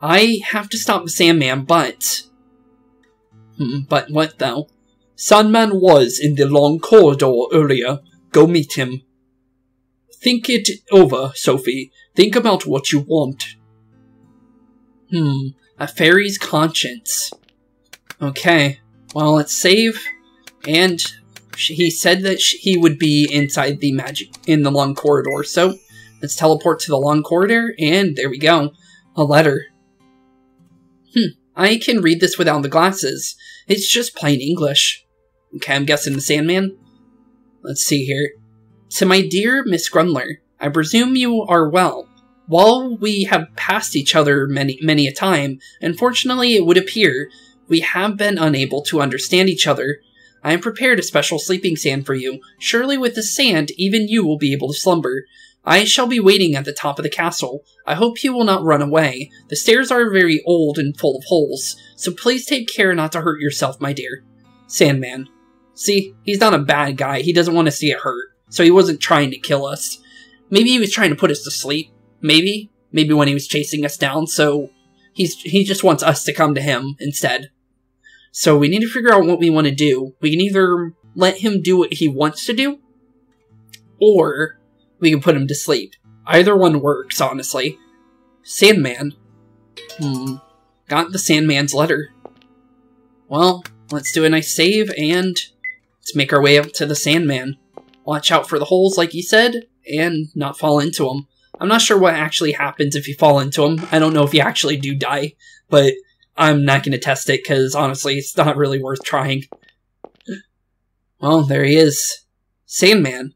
I have to stop the Sandman, but... Hmm, but what though? Sandman was in the long corridor earlier. Go meet him. Think it over, Sophie. Think about what you want. Hmm, a fairy's conscience. Okay, well, let's save. And he said that he would be inside the magic in the long corridor. So let's teleport to the long corridor, and there we go, a letter. I can read this without the glasses. It's just plain English. Okay, I'm guessing the Sandman. Let's see here. To my dear Miss Grundler, I presume you are well. While we have passed each other many, many a time, unfortunately it would appear we have been unable to understand each other. I have prepared a special sleeping sand for you. Surely with the sand, even you will be able to slumber. I shall be waiting at the top of the castle. I hope you will not run away. The stairs are very old and full of holes, so please take care not to hurt yourself, my dear. Sandman. See, he's not a bad guy. He doesn't want to see it hurt, so he wasn't trying to kill us. Maybe he was trying to put us to sleep. Maybe. Maybe when he was chasing us down, so he's he just wants us to come to him instead. So we need to figure out what we want to do. We can either let him do what he wants to do, or we can put him to sleep. Either one works, honestly. Sandman. Hmm. Got the Sandman's letter. Well, let's do a nice save and let's make our way up to the Sandman. Watch out for the holes, like he said, and not fall into them. I'm not sure what actually happens if you fall into them. I don't know if you actually do die, but I'm not going to test it because honestly, it's not really worth trying. Well, there he is. Sandman.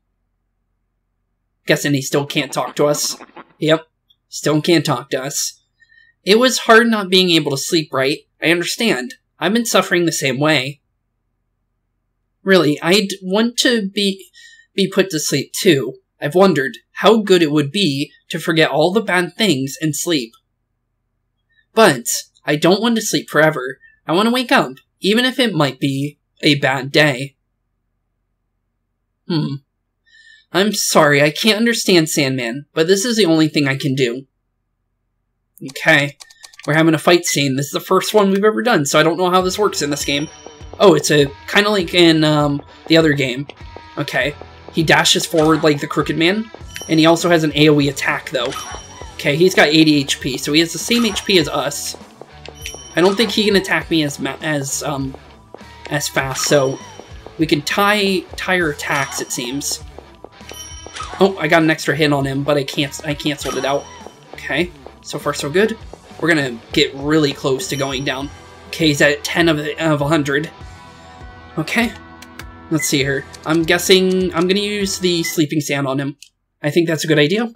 Guessing he still can't talk to us. Yep, still can't talk to us. It was hard not being able to sleep right. I understand. I've been suffering the same way. Really, I'd want to be be put to sleep too. I've wondered how good it would be to forget all the bad things and sleep. But I don't want to sleep forever. I want to wake up, even if it might be a bad day. Hmm. I'm sorry, I can't understand Sandman, but this is the only thing I can do. Okay. We're having a fight scene. This is the first one we've ever done, so I don't know how this works in this game. Oh, it's a kind of like in um, the other game. Okay. He dashes forward like the Crooked Man, and he also has an AoE attack, though. Okay, he's got 80 HP, so he has the same HP as us. I don't think he can attack me as as um as fast, so we can tie our attacks. It seems. Oh, I got an extra hit on him, but I can't. I canceled it out. Okay, so far so good. We're gonna get really close to going down. Okay, he's at 10 of, of 100. Okay, let's see here. I'm guessing I'm gonna use the sleeping sand on him. I think that's a good idea.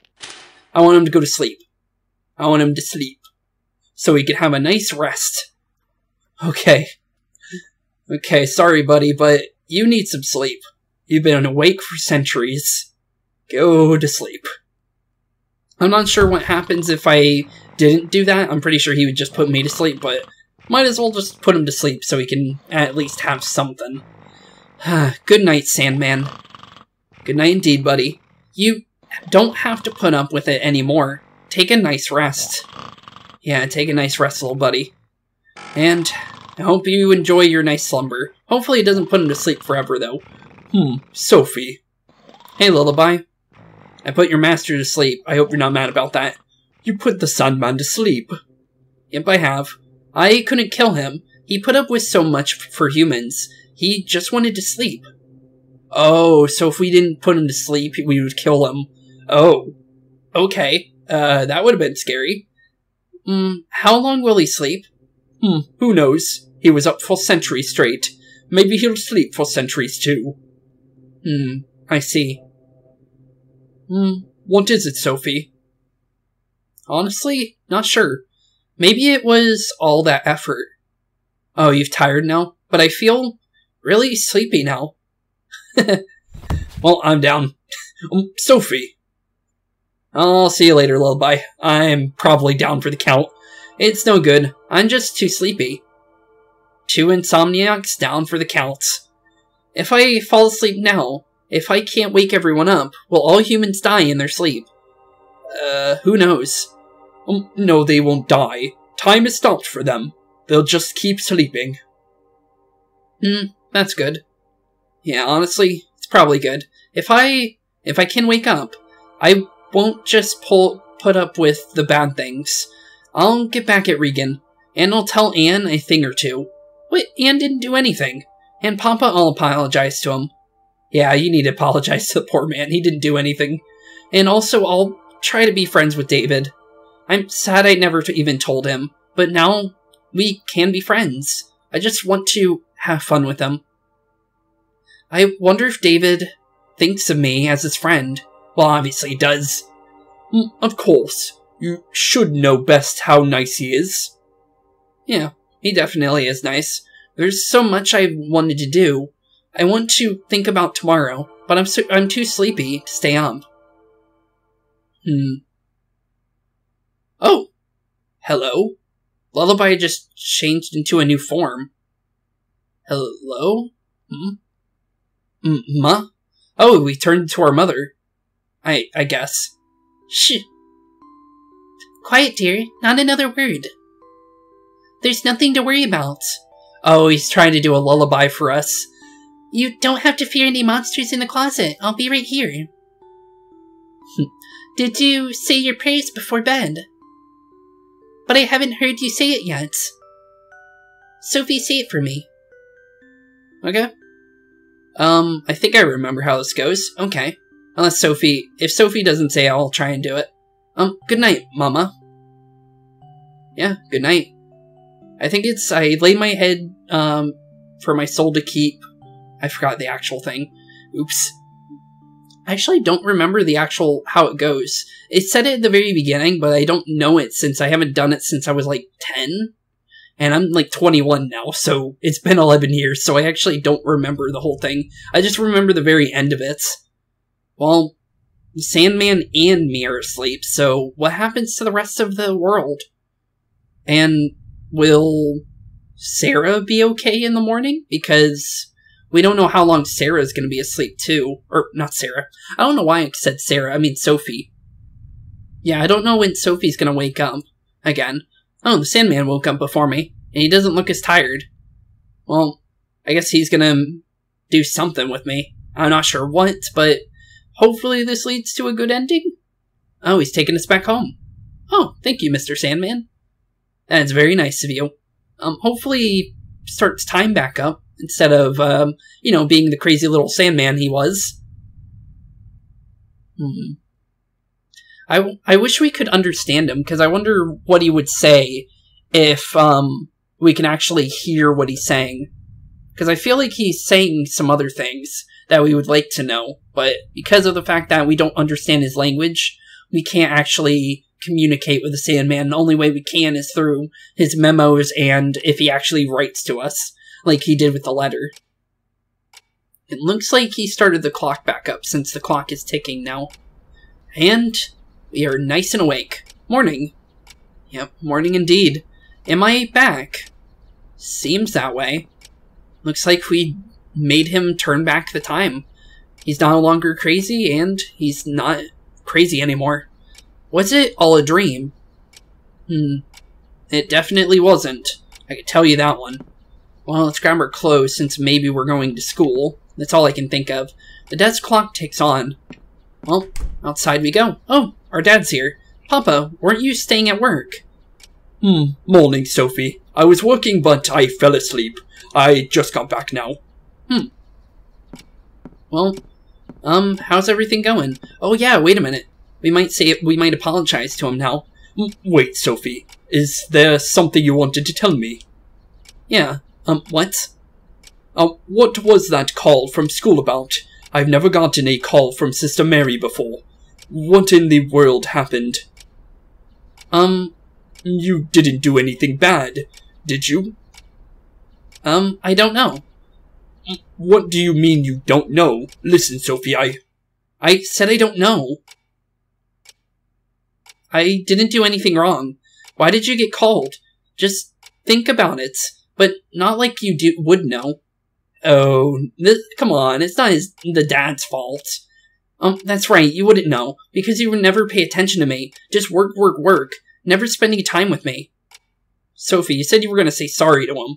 I want him to go to sleep. I want him to sleep so he can have a nice rest. Okay. Okay, sorry, buddy, but you need some sleep. You've been awake for centuries. Go to sleep. I'm not sure what happens if I didn't do that. I'm pretty sure he would just put me to sleep, but might as well just put him to sleep so he can at least have something. Good night, Sandman. Good night indeed, buddy. You don't have to put up with it anymore. Take a nice rest. Yeah, take a nice rest, little buddy. And I hope you enjoy your nice slumber. Hopefully it doesn't put him to sleep forever, though. Hmm, Sophie. Hey, Lullaby. I put your master to sleep. I hope you're not mad about that. You put the Sandman to sleep. Yep, I have. I couldn't kill him. He put up with so much for humans. He just wanted to sleep. Oh, so if we didn't put him to sleep, we would kill him. Oh. Okay. Uh, that would have been scary. Hmm, how long will he sleep? Hmm, who knows? He was up for centuries straight. Maybe he'll sleep for centuries too. Hmm, I see. Hmm, what is it, Sophie? Honestly, not sure. Maybe it was all that effort. Oh, you've tired now? But I feel really sleepy now. well, I'm down. Um, Sophie. I'll see you later, Lullaby. I'm probably down for the count. It's no good. I'm just too sleepy. Two insomniacs down for the counts. If I fall asleep now, if I can't wake everyone up, will all humans die in their sleep? Uh, who knows? Um, no, they won't die. Time is stopped for them. They'll just keep sleeping. Hmm, that's good. Yeah, honestly, it's probably good. If I if I can wake up, I won't just pull put up with the bad things. I'll get back at Regan, and I'll tell Anne a thing or two. Wait, Anne didn't do anything. And Papa, I'll apologize to him. Yeah, you need to apologize to the poor man. He didn't do anything. And also, I'll try to be friends with David. I'm sad I never even told him, but now we can be friends. I just want to have fun with him. I wonder if David thinks of me as his friend. Well, obviously he does. Mm, of course. You should know best how nice he is. Yeah, he definitely is nice. There's so much I wanted to do. I want to think about tomorrow, but I'm so, I'm too sleepy to stay up. Hmm. Oh! Hello? Lullaby just changed into a new form. Hello? Hmm? M Ma? Oh, we turned to our mother. I I guess. Shh. Quiet, dear. Not another word. There's nothing to worry about. Oh, he's trying to do a lullaby for us. You don't have to fear any monsters in the closet. I'll be right here. Did you say your prayers before bed? But I haven't heard you say it yet. Sophie, say it for me. Okay. Um, I think I remember how this goes. Okay. Unless Sophie, if Sophie doesn't say it, I'll try and do it. Um, good night, Mama. Yeah, good night. I think it's, I lay my head, um, for my soul to keep. I forgot the actual thing. Oops. I actually don't remember the actual, how it goes. It said it at the very beginning, but I don't know it since I haven't done it since I was like 10 and I'm like 21 now, so it's been 11 years, so I actually don't remember the whole thing. I just remember the very end of it. Well, Sandman and me are asleep, so what happens to the rest of the world? And will Sarah be okay in the morning? Because we don't know how long Sarah is going to be asleep, too. Or, not Sarah. I don't know why I said Sarah, I mean Sophie. Yeah, I don't know when Sophie's going to wake up again. Oh, the Sandman woke up before me, and he doesn't look as tired. Well, I guess he's gonna do something with me. I'm not sure what, but hopefully this leads to a good ending. Oh, he's taking us back home. Oh, thank you, Mr. Sandman. That's very nice of you. Um, hopefully he starts time back up instead of, um, you know, being the crazy little Sandman he was. Hmm. I, I wish we could understand him because I wonder what he would say if um, we can actually hear what he's saying. Because I feel like he's saying some other things that we would like to know, but because of the fact that we don't understand his language, we can't actually communicate with the Sandman. The only way we can is through his memos and if he actually writes to us, like he did with the letter. It looks like he started the clock back up since the clock is ticking now. And we are nice and awake. Morning. Yep, morning indeed. Am I back? Seems that way. Looks like we made him turn back the time. He's no longer crazy, and he's not crazy anymore. Was it all a dream? Hmm. It definitely wasn't. I could tell you that one. Well, let's grab our clothes since maybe we're going to school. That's all I can think of. The desk clock ticks on. Well, outside we go. Oh, our dad's here. Papa, weren't you staying at work? Hmm, morning, Sophie. I was working, but I fell asleep. I just got back now. Hmm. Well, um, how's everything going? Oh yeah, wait a minute. We might say we might apologize to him now. Hmm, wait, Sophie. Is there something you wanted to tell me? Yeah. Um, what? Uh, what was that call from school about? I've never gotten a call from Sister Mary before. What in the world happened? Um, You didn't do anything bad, did you? Um, I don't know. What do you mean you don't know? Listen, Sophie, I. I said I don't know. I didn't do anything wrong. Why did you get called? Just think about it, but not like you do would know. Oh, th- come on, it's not his the dad's fault. Um, that's right, you wouldn't know because you would never pay attention to me. Just work, work, work, never spending time with me. Sophie, you said you were going to say sorry to him.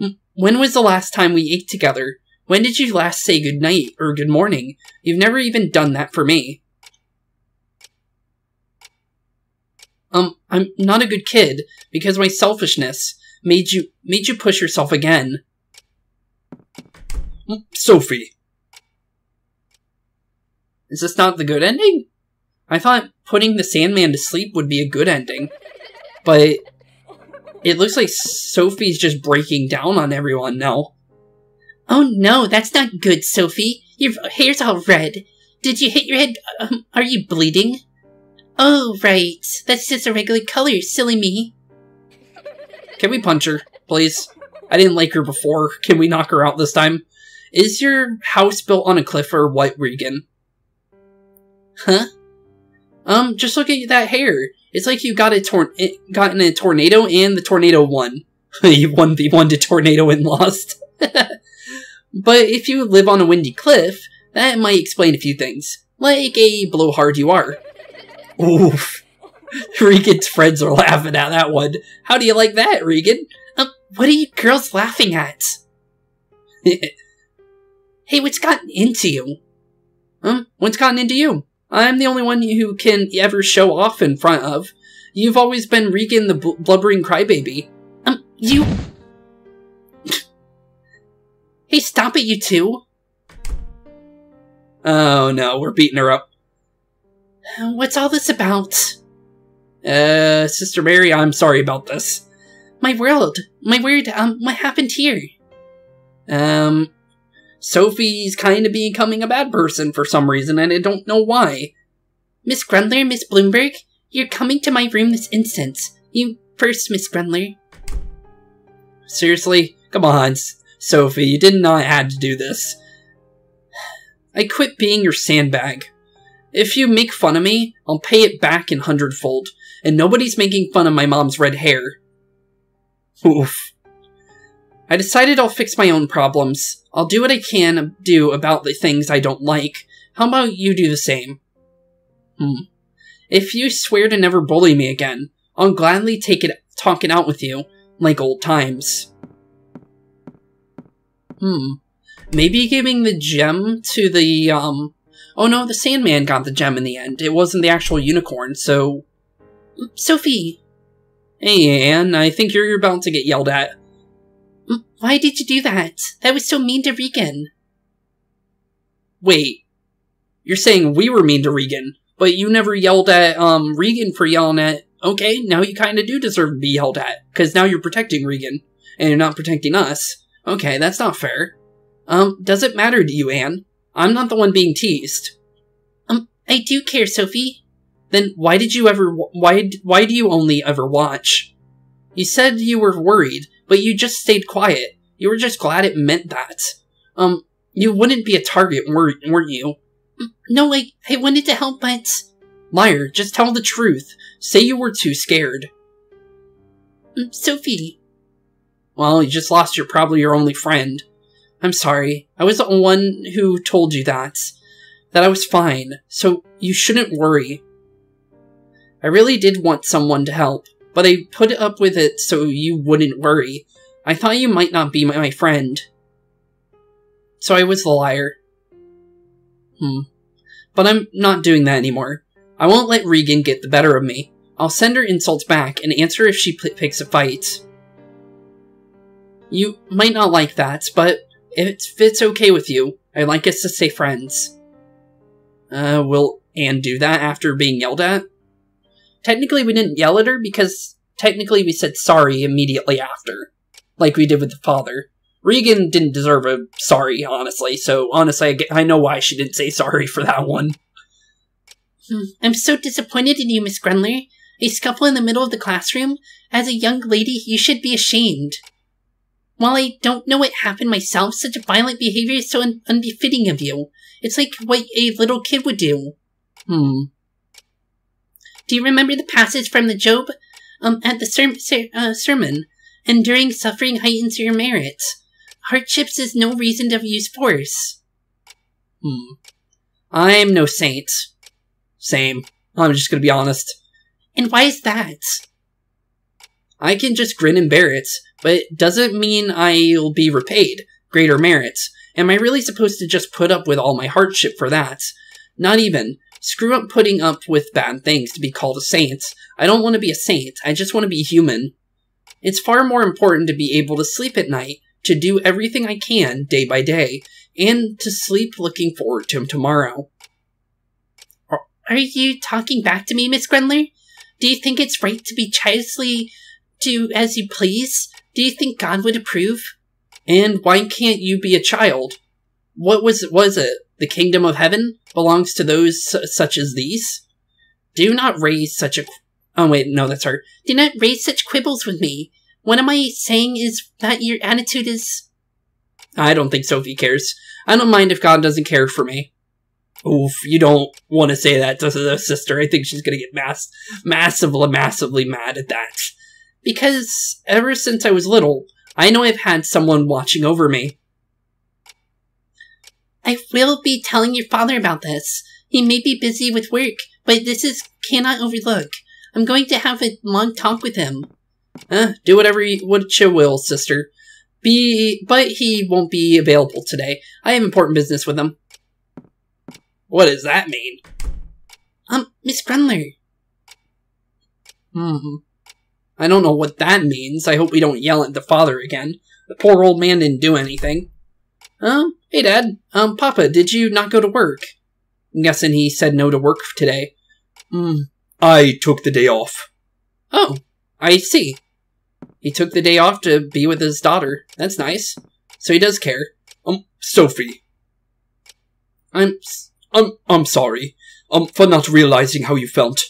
M- When was the last time we ate together? When did you last say good night or good morning? You've never even done that for me. Um, I'm not a good kid because my selfishness made you made you push yourself again. Sophie. Is this not the good ending? I thought putting the Sandman to sleep would be a good ending, but it looks like Sophie's just breaking down on everyone now. Oh no, that's not good, Sophie. Your hair's all red. Did you hit your head? Um, are you bleeding? Oh, right. That's just a regular color, silly me. Can we punch her, please? I didn't like her before. Can we knock her out this time? Is your house built on a cliff or what, Regan? Huh? Um, just look at that hair. It's like you got a tor- it got a tornado and the tornado won. you won the one to tornado and lost. but if you live on a windy cliff, that might explain a few things. Like a blowhard you are. Oof. Regan's friends are laughing at that one. How do you like that, Regan? Um, what are you girls laughing at? Hey, what's gotten into you? Um, what's gotten into you? I'm the only one who can ever show off in front of. You've always been Regan the bl- blubbering crybaby. Um, you. hey, stop it, you two. Oh no, we're beating her up. What's all this about? Uh, Sister Mary, I'm sorry about this. My world. My word, um, what happened here? Um, Sophie's kind of becoming a bad person for some reason, and I don't know why. Miss Grundler, Miss Bloomberg, you're coming to my room this instant. You first, Miss Grundler. Seriously? Come on, Sophie, you did not have to do this. I quit being your sandbag. If you make fun of me, I'll pay it back in hundredfold, and nobody's making fun of my mom's red hair. Oof. I decided I'll fix my own problems. I'll do what I can do about the things I don't like. How about you do the same? Hmm. If you swear to never bully me again, I'll gladly take it talk it out with you, like old times. Hmm. Maybe giving the gem to the, um... Oh no, the Sandman got the gem in the end. It wasn't the actual unicorn, so... Sophie, Hey, Anne, I think you're about to get yelled at. why did you do that? That was so mean to Regan. Wait. You're saying we were mean to Regan, but you never yelled at, um, Regan for yelling at... Okay, now you kinda do deserve to be yelled at, because now you're protecting Regan, and you're not protecting us. Okay, that's not fair. Um, does it matter to you, Anne? I'm not the one being teased. Um, I do care, Sophie. Then why did you ever, why, why do you only ever watch? You said you were worried, but you just stayed quiet. You were just glad it meant that. Um, you wouldn't be a target, were, weren't you? No, I, I wanted to help, but... Liar, just tell the truth. Say you were too scared. Mm, Sophie, Well, you just lost your probably your only friend. I'm sorry. I was the one who told you that. That I was fine, so you shouldn't worry. I really did want someone to help, but I put up with it so you wouldn't worry. I thought you might not be my, friend. So I was the liar. Hmm. But I'm not doing that anymore. I won't let Regan get the better of me. I'll send her insults back and answer if she picks a fight. You might not like that, but if it's okay with you, I'd like us to stay friends. Uh, will Anne do that after being yelled at? Technically, we didn't yell at her because technically we said sorry immediately after, like we did with the father. Regan didn't deserve a sorry, honestly, so honestly, I, get- I know why she didn't say sorry for that one. Hmm, I'm so disappointed in you, Miss Grundler. A scuffle in the middle of the classroom? As a young lady, you should be ashamed. While I don't know what happened myself, such violent behavior is so un- unbefitting of you. It's like what a little kid would do. Hmm. Do you remember the passage from the Job? Um, at the ser- ser- uh, sermon. Enduring suffering heightens your merits. Hardships is no reason to use force. Hmm. I'm no saint. Same. I'm just gonna be honest. And why is that? I can just grin and bear it, but it doesn't mean I'll be repaid greater merits. Am I really supposed to just put up with all my hardship for that? Not even. Screw up putting up with bad things to be called a saint. I don't want to be a saint, I just want to be human. It's far more important to be able to sleep at night, to do everything I can day by day, and to sleep looking forward to tomorrow. Are you talking back to me, Miss Grundler? Do you think it's right to be childishly do as you please? Do you think God would approve? And why can't you be a child? What was was it? The kingdom of heaven belongs to those su- such as these. Do not raise such a. Oh wait, no, that's her. Do not raise such quibbles with me. What am I saying is that your attitude is. I don't think Sophie cares. I don't mind if God doesn't care for me. Oof, you don't want to say that to the sister. I think she's gonna get mass, massively, massively mad at that. Because ever since I was little, I know I've had someone watching over me. I will be telling your father about this. He may be busy with work, but this is cannot overlook. I'm going to have a long talk with him. Eh, do whatever you, what you will, sister. Be, but he won't be available today. I have important business with him. What does that mean? Um, Miss Grundler. Hmm. I don't know what that means. I hope we don't yell at the father again. The poor old man didn't do anything. Um, hey dad. Um, Papa, did you not go to work? I'm guessing he said no to work today. Hmm. I took the day off. Oh, I see. He took the day off to be with his daughter. That's nice. So he does care. Um, Sophie. I'm, s- I'm, I'm sorry. Um, for not realizing how you felt.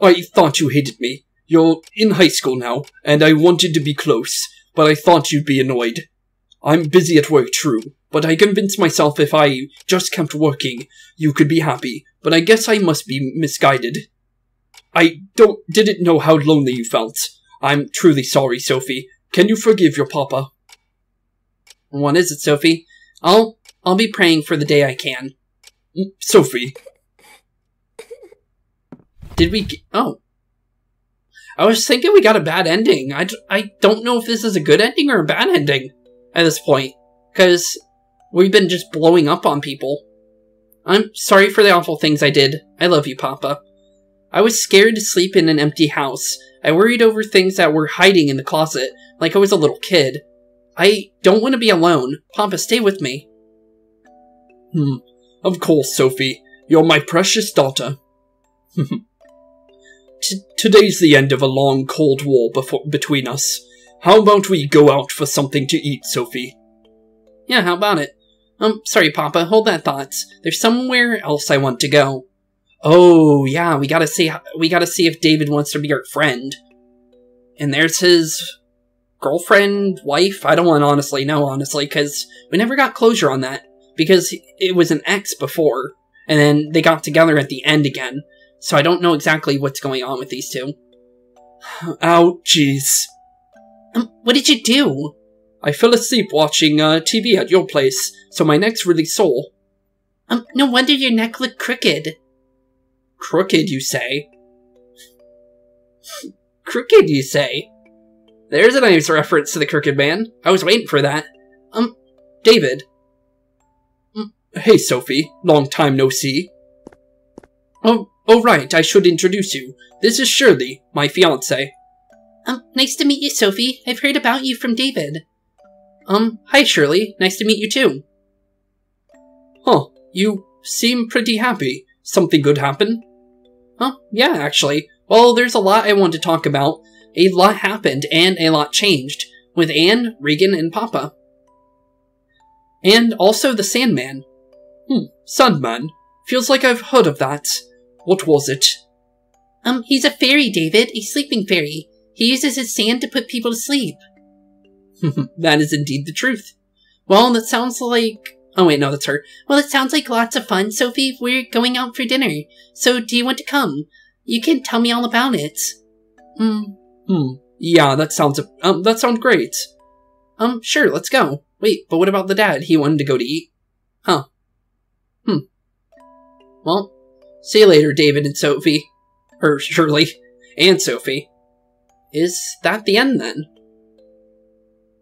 I thought you hated me. You're in high school now, and I wanted to be close, but I thought you'd be annoyed. I'm busy at work, true, but I convinced myself if I just kept working, you could be happy, but I guess I must be misguided. I don't didn't know how lonely you felt. I'm truly sorry, Sophie. Can you forgive your papa? What is it, Sophie? I'll I'll be praying for the day I can. Mm, Sophie. Did we g- Oh. I was thinking we got a bad ending. I, I don't know if this is a good ending or a bad ending at this point. Because we've been just blowing up on people. I'm sorry for the awful things I did. I love you, Papa. I was scared to sleep in an empty house. I worried over things that were hiding in the closet, like I was a little kid. I don't want to be alone. Papa, stay with me. Hmm. Of course, Sophie. You're my precious daughter. Today's the end of a long cold war between us. How about we go out for something to eat, Sophie? Yeah, how about it? Um, sorry, Papa, hold that thought. There's somewhere else I want to go. Oh, yeah, we gotta see, we gotta see if David wants to be our friend. And there's his girlfriend, wife, I don't want to honestly know, honestly, because we never got closure on that. Because it was an ex before, and then they got together at the end again. So I don't know exactly what's going on with these two. Ow, jeez. Um, what did you do? I fell asleep watching uh, TV at your place, so my neck's really sore. Um, no wonder your neck looked crooked. Crooked, you say? Crooked, you say? There's a nice reference to the Crooked Man. I was waiting for that. Um, David. Mm, Hey, Sophie. Long time no see. Oh, oh right, I should introduce you. This is Shirley, my fiance. Um, nice to meet you, Sophie. I've heard about you from David. Um, hi Shirley. Nice to meet you too. Huh, you seem pretty happy. Something good happen? Huh, yeah, actually. Well, there's a lot I want to talk about. A lot happened and a lot changed with Anne, Regan, and Papa. And also the Sandman. Hmm, Sandman. Feels like I've heard of that. What was it? Um, he's a fairy, David, a sleeping fairy. He uses his sand to put people to sleep. that is indeed the truth. Well, that sounds like. Oh, wait, no, that's her. Well, it sounds like lots of fun, Sophie. We're going out for dinner. So, do you want to come? You can tell me all about it. Hmm. Hmm. Yeah, that sounds. Um, that sounds great. Um, sure, let's go. Wait, but what about the dad? He wanted to go to eat. Huh. Hmm. Well, see you later, David and Sophie. Or Shirley. And Sophie. Is that the end then?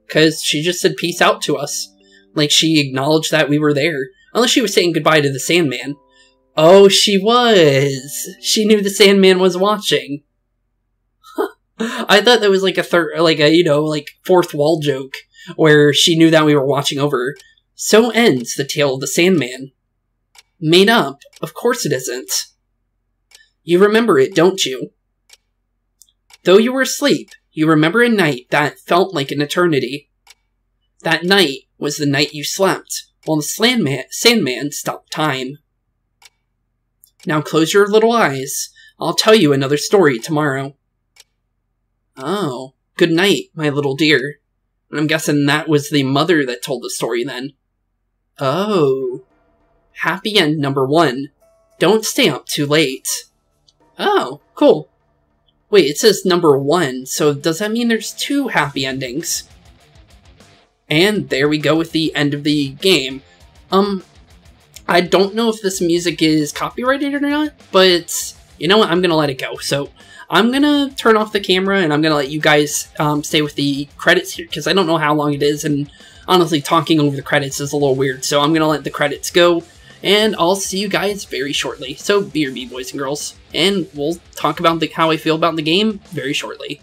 Because she just said peace out to us. Like she acknowledged that we were there. Unless she was saying goodbye to the Sandman. Oh, she was. She knew the Sandman was watching. I thought that was like a third, like a, you know, like fourth wall joke where she knew that we were watching over. So ends the tale of the Sandman. Made up? Of course it isn't. You remember it, don't you? Though you were asleep, you remember a night that felt like an eternity. That night was the night you slept, while the Sandman, Sandman stopped time. Now close your little eyes. I'll tell you another story tomorrow. Oh, good night, my little dear. I'm guessing that was the mother that told the story then. Oh. Happy end number one. Don't stay up too late. Oh, cool. Wait, it says number one, so does that mean there's two happy endings? And there we go with the end of the game. Um, I don't know if this music is copyrighted or not, but you know what, I'm gonna let it go. So, I'm gonna turn off the camera and I'm gonna let you guys um, stay with the credits here because I don't know how long it is and honestly talking over the credits is a little weird so I'm gonna let the credits go and I'll see you guys very shortly. So BRB boys and girls and we'll talk about the, how I feel about the game very shortly.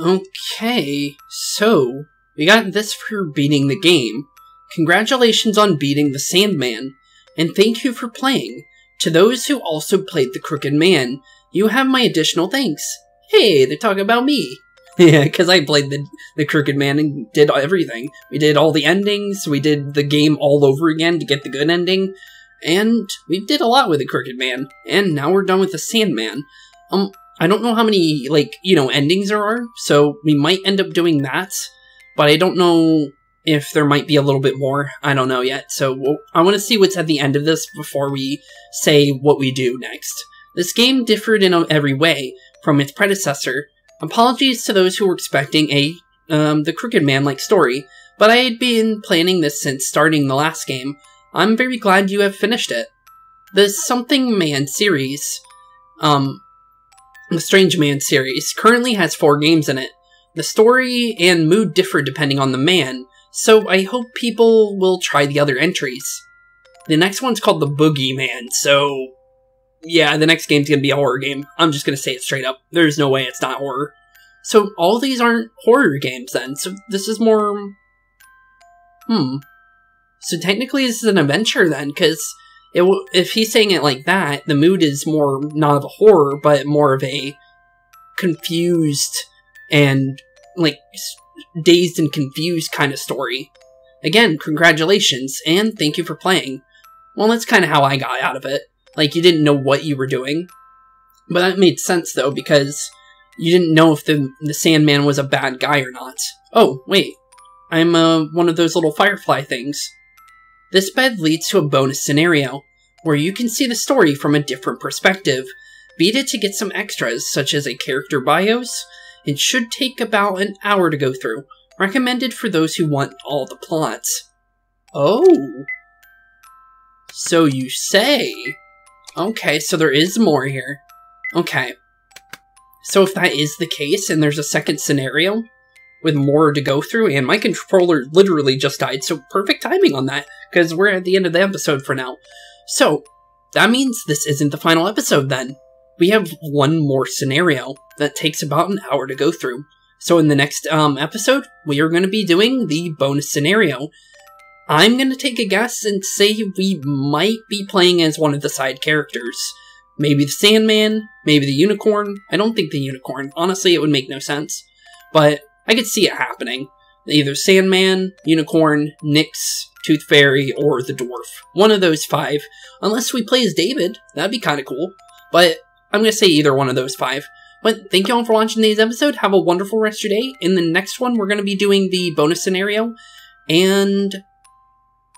Okay, so we got this for beating the game. Congratulations on beating the Sandman, and thank you for playing. To those who also played the Crooked Man, you have my additional thanks. Hey, they're talking about me. yeah, because I played the, the Crooked Man and did everything. We did all the endings, we did the game all over again to get the good ending, and we did a lot with the Crooked Man, and now we're done with the Sandman. Um, I don't know how many, like, you know, endings there are, so we might end up doing that, but I don't know if there might be a little bit more. I don't know yet, so we'll, I want to see what's at the end of this before we say what we do next. This game differed in every way from its predecessor. Apologies to those who were expecting a, um, the Crooked Man-like story, but I had been planning this since starting the last game. I'm very glad you have finished it. The Something Man series, um, the Strange Man series currently has four games in it. The story and mood differ depending on the man, so I hope people will try the other entries. The next one's called The Boogie Man, so yeah, the next game's gonna be a horror game. I'm just gonna say it straight up. There's no way it's not horror. So all these aren't horror games then, so this is more... Hmm. So technically this is an adventure then, because it if he's saying it like that, the mood is more not of a horror, but more of a confused and like dazed and confused kind of story. Again, congratulations and thank you for playing. Well, that's kind of how I got out of it. Like you didn't know what you were doing, but that made sense though because you didn't know if the the Sandman was a bad guy or not. Oh wait, I'm uh, one of those little firefly things. This bed leads to a bonus scenario, where you can see the story from a different perspective. Beat it to get some extras, such as a character bios. It should take about an hour to go through, recommended for those who want all the plots. Oh. So you say. Okay, so there is more here. Okay. So if that is the case, and there's a second scenario with more to go through, and my controller literally just died, so perfect timing on that, because we're at the end of the episode for now. So, that means this isn't the final episode then. We have one more scenario that takes about an hour to go through. So in the next um, episode, we are going to be doing the bonus scenario. I'm going to take a guess and say we might be playing as one of the side characters. Maybe the Sandman, maybe the Unicorn. I don't think the Unicorn. Honestly, it would make no sense. But I could see it happening. Either Sandman, Unicorn, Nyx, Tooth Fairy, or the Dwarf. One of those five. Unless we play as David. That'd be kind of cool. But I'm going to say either one of those five. But thank you all for watching today's episode. Have a wonderful rest of your day. In the next one, we're going to be doing the bonus scenario. And,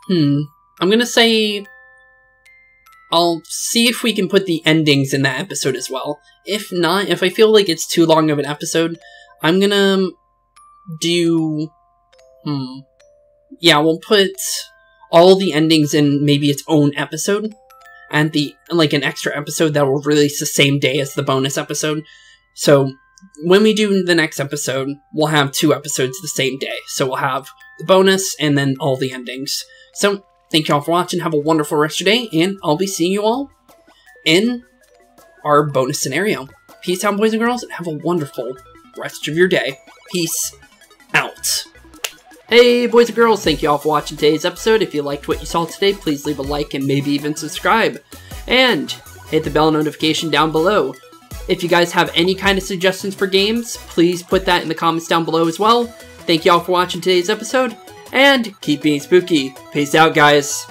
hmm, I'm going to say I'll see if we can put the endings in that episode as well. If not, if I feel like it's too long of an episode, I'm going to do, hmm, yeah, we'll put all the endings in maybe its own episode and the like an extra episode that will release the same day as the bonus episode. So when we do the next episode, we'll have two episodes the same day. So we'll have the bonus and then all the endings. So thank you all for watching. Have a wonderful rest of your day, and I'll be seeing you all in our bonus scenario. Peace out, boys and girls, and have a wonderful rest of your day. Peace. Hey, boys and girls, thank you all for watching today's episode. If you liked what you saw today, please leave a like and maybe even subscribe. And hit the bell notification down below. If you guys have any kind of suggestions for games, please put that in the comments down below as well. Thank you all for watching today's episode, and keep being spooky. Peace out, guys.